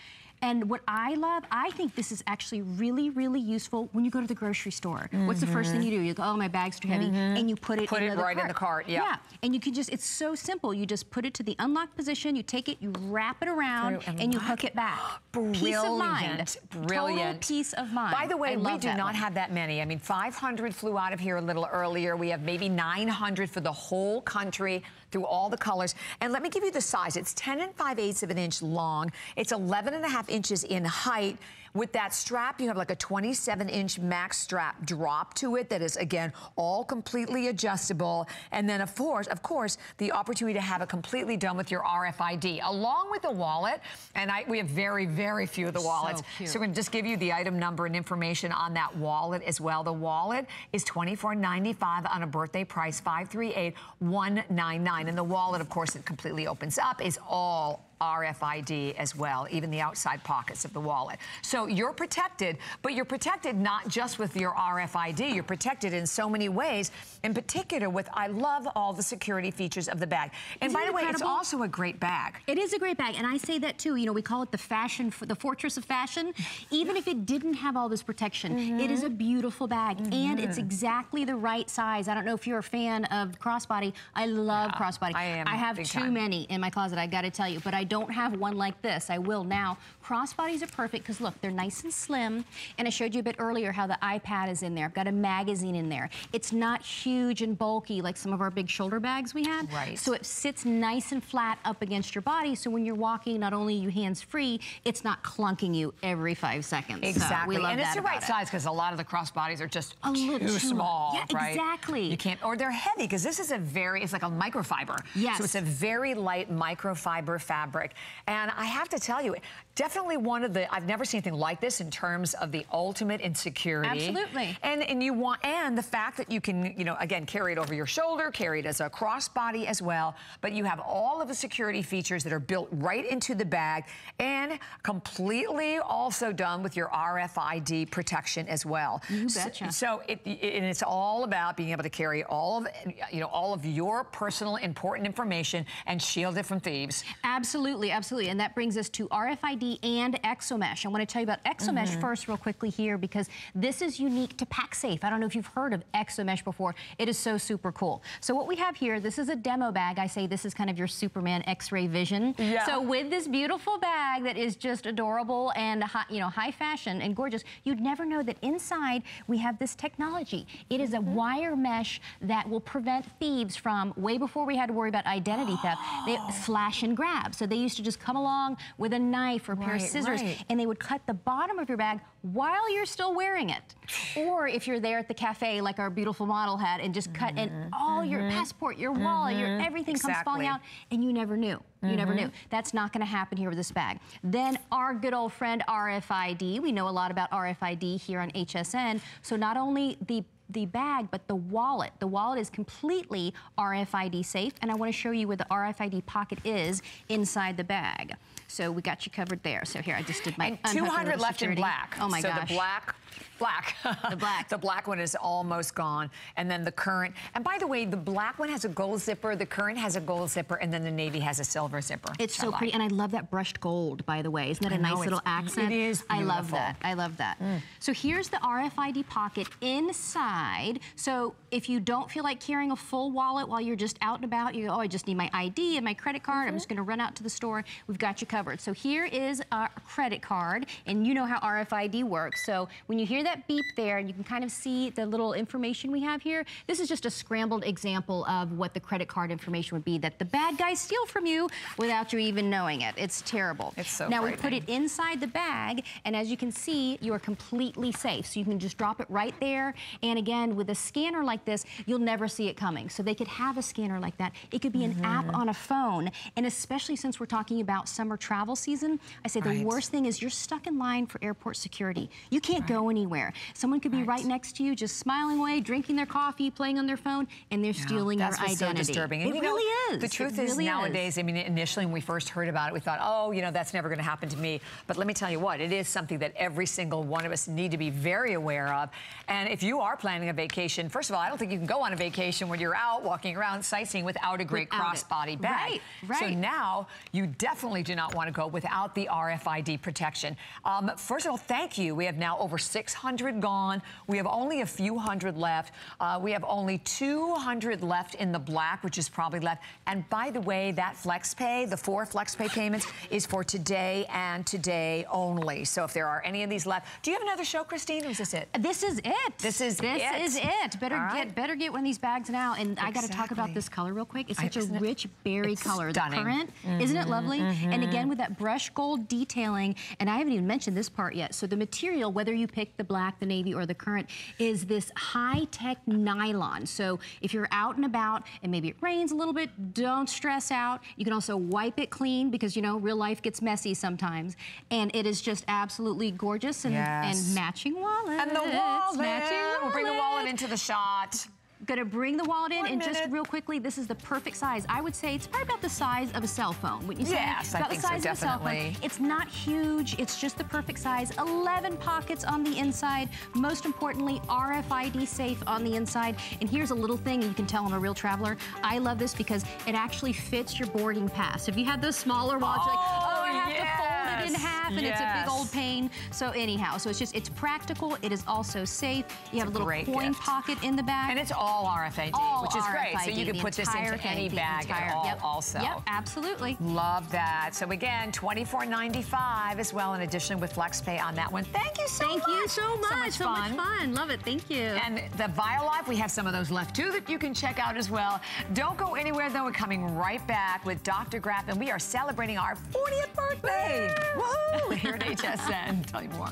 And what I love, I think this is actually really, really useful when you go to the grocery store. Mm -hmm. What's the first thing you do? You go, oh, my bag's too heavy, mm -hmm. and you put it put in it the right cart. in the cart. Yeah. Yeah, and you can just, it's so simple. You just put it to the unlock position, you take it, you wrap it around, and, and you hook it back. Brilliant. Peace of mind. Brilliant. Total peace of mind. By the way, we do not one. have that many. I mean, 500 flew out of here a little earlier. We have maybe 900 for the whole country through all the colors. And let me give you the size. It's 10 and 5 eighths of an inch long. It's 11 and a half inches in height. With that strap, you have like a 27 inch max strap drop to it that is, again, all completely adjustable. And then of course, of course, the opportunity to have it completely done with your RFID, along with the wallet. And I, we have very, very few of the wallets. So, so we're gonna just give you the item number and information on that wallet as well. The wallet is $24.95 on a birthday price, $538-199. And the wallet, of course, it completely opens up, is all RFID as well, even the outside pockets of the wallet. So you're protected, but you're protected not just with your RFID, you're protected in so many ways, in particular with, I love all the security features of the bag. And Isn't by the way, incredible? it's also a great bag. It is a great bag, and I say that too. You know, we call it the fashion, the fortress of fashion. Even if it didn't have all this protection, mm -hmm. it is a beautiful bag, mm -hmm. and it's exactly the right size. I don't know if you're a fan of crossbody. I love yeah, crossbody. I am. I have too time. many in my closet. I got to tell you, but I don't have one like this. I will now. Crossbodies are perfect because look, they're nice and slim. And I showed you a bit earlier how the iPad is in there. I've got a magazine in there. It's not huge and bulky like some of our big shoulder bags we had. Right. So it sits nice and flat up against your body. So when you're walking, not only are you hands-free, it's not clunking you every five seconds. So Exactly. we love and that it's the right it. size because a lot of the crossbodies are just A little too too- small, yeah, right? exactly. You can't, or they're heavy because this is a very, it's like a microfiber. Yes. So it's a very light microfiber fabric. And I have to tell you, definitely one of the, I've never seen anything like this in terms of the ultimate in security. Absolutely. And, and you want, and the fact that you can, you know, again, carry it over your shoulder, carry it as a crossbody as well, but you have all of the security features that are built right into the bag and completely also done with your RFID protection as well. You So- betcha. So, it, it- and it's all about being able to carry all of, you know, all of your personal important information and shield it from thieves. Absolutely, absolutely. And that brings us to RFID and ExoMesh. I want to tell you about ExoMesh Mm-hmm. first real quickly here because this is unique to Pacsafe. I don't know if you've heard of ExoMesh before. It is so super cool. So what we have here, this is a demo bag. I say this is kind of your Superman X-ray vision. Yeah. So with this beautiful bag that is just adorable and high, you know high fashion and gorgeous, you'd never know that inside we have this technology. It is a Mm-hmm. wire mesh that will prevent thieves from way before we had to worry about identity theft. They slash and grab. So they used to just come along with a knife or a pair of scissors right. and they would cut the bottom of your bag while you're still wearing it. Or if you're there at the cafe like our beautiful model had and just cut and mm-hmm, all your mm-hmm. passport, your wallet, your mm-hmm, everything comes falling out and you never knew. You never knew. That's not going to happen here with this bag. Then our good old friend RFID. We know a lot about RFID here on HSN. So not only the the bag, but the wallet. The wallet is completely RFID safe, and I want to show you where the RFID pocket is inside the bag. So we got you covered there. So here, I just did my And 200 left in black. Oh my so gosh. the black, black. The black. the black one is almost gone. And then the currant. And by the way, the black one has a gold zipper, the currant has a gold zipper, and then the navy has a silver zipper. It's so pretty, and I love that brushed gold, by the way. Isn't that I a nice little accent? it is I love that. I love that. Mm. So here's the RFID pocket inside. So if you don't feel like carrying a full wallet while you're just out and about, you go, oh, I just need my ID and my credit card. I'm mm-hmm. just going to run out to the store. We've got you covered. So here is our credit card, and you know how RFID works. So when you hear that beep there, and you can kind of see the little information we have here, this is just a scrambled example of what the credit card information would be that the bad guys steal from you without you even knowing it. It's terrible. It's so Now we put it inside the bag, and as you can see, you are completely safe. So you can just drop it right there. And again, with a scanner like this, you'll never see it coming. So they could have a scanner like that. It could be an Mm-hmm. app on a phone. And especially since we're talking about summer travel season, I say the Right. worst thing is you're stuck in line for airport security. You can't go anywhere. Someone could be right. Right. next to you, just smiling away, drinking their coffee, playing on their phone, and they're stealing your identity. so disturbing. And It you know, really is. The truth is really nowadays, I mean, initially when we first heard about it, we thought, oh, you know, that's never going to happen to me. But let me tell you what, it is something that every single one of us need to be very aware of. And if you are planning a vacation, first of all, I don't think you can go on a vacation when you're out walking around sightseeing without a great crossbody bag. Right, right. So now you definitely do not want to go without the RFID protection. Um, first of all, thank you. We have now over 600 gone. We have only a few hundred left. Uh, we have only 200 left in the black, which is probably left. And by the way, that flex pay, the four flex pay payments, is for today and today only. So if there are any of these left, do you have another show, Christine, or is this it? This is it. This is this it. is it. Better All get better get one of these bags now. And I got to talk about this color real quick. It's such a rich berry color. stunning. The currant, isn't it lovely? And again with that brush gold detailing. And I haven't even mentioned this part yet. So the material, whether you pick the black, the navy, or the currant, is this high tech nylon. So if you're out and about and maybe it rains a little bit, don't stress out. You can also wipe it clean because you know real life gets messy sometimes. And it is just absolutely gorgeous and, Yes. and matching wallet. And the wallet. Matching We'll bring the wallet wallet. into the shot. Gonna bring the wallet in, One and just real quickly, this is the perfect size. I would say it's probably about the size of a cell phone. Wouldn't you say? Yes, I think the so, size of a cell phone. definitely. It's not huge. It's just the perfect size. 11 pockets on the inside. Most importantly, RFID safe on the inside. And here's a little thing you can tell I'm a real traveler. I love this because it actually fits your boarding pass. If you have those smaller wallets, you're like, Oh, oh, I have to oh, fold it in half. and it's a big old pain. So anyhow, so it's just, it's practical. It is also safe. You have a little coin gift. pocket in the back. And it's all RFID, all which is great. So you can put this into any thing, the bag entire- at all yep, also. Yep, absolutely. Love that. So again, $24.95 as well, in addition with FlexPay on that one. Thank you so Thank much. Thank you so much. So much fun. fun. Love it. Thank you. And the Violife, we have some of those left too that you can check out as well. Don't go anywhere though. We're coming right back with Dr. Graf, and we are celebrating our 40th birthday. Woohoo! Here at HSN. Tell you more.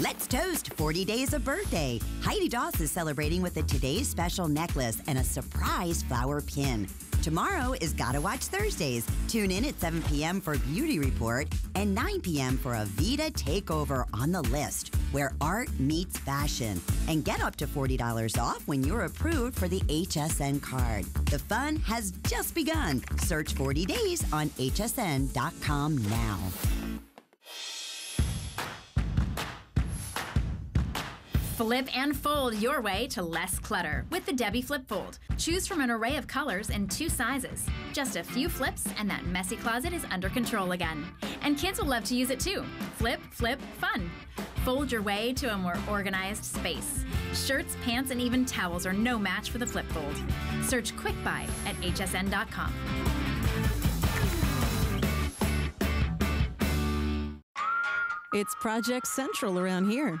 Let's toast 40 days of birthday. Heidi Daus is celebrating with a today's special necklace and a surprise flower pin. Tomorrow is Gotta Watch Thursdays. Tune in at 7 p.m. for Beauty Report and 9 p.m. for a Vita Takeover on the list, where art meets fashion. And get up to $40 off when you're approved for the HSN card. The fun has just begun. Search 40 days on hsn.com now. Flip and fold your way to less clutter with the Debbie Flip Fold. Choose from an array of colors and two sizes. Just a few flips, and that messy closet is under control again. And kids will love to use it too. Flip, flip, fun. Fold your way to a more organized space. Shirts, pants, and even towels are no match for the Flip Fold. Search Quick Buy at hsn.com. It's Project Central around here.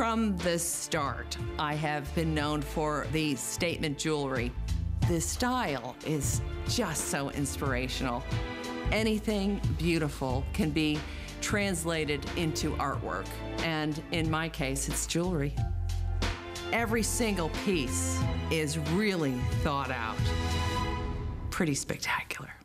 From the start, I have been known for the statement jewelry. The style is just so inspirational. Anything beautiful can be translated into artwork, and in my case, it's jewelry. Every single piece is really thought out. Pretty spectacular.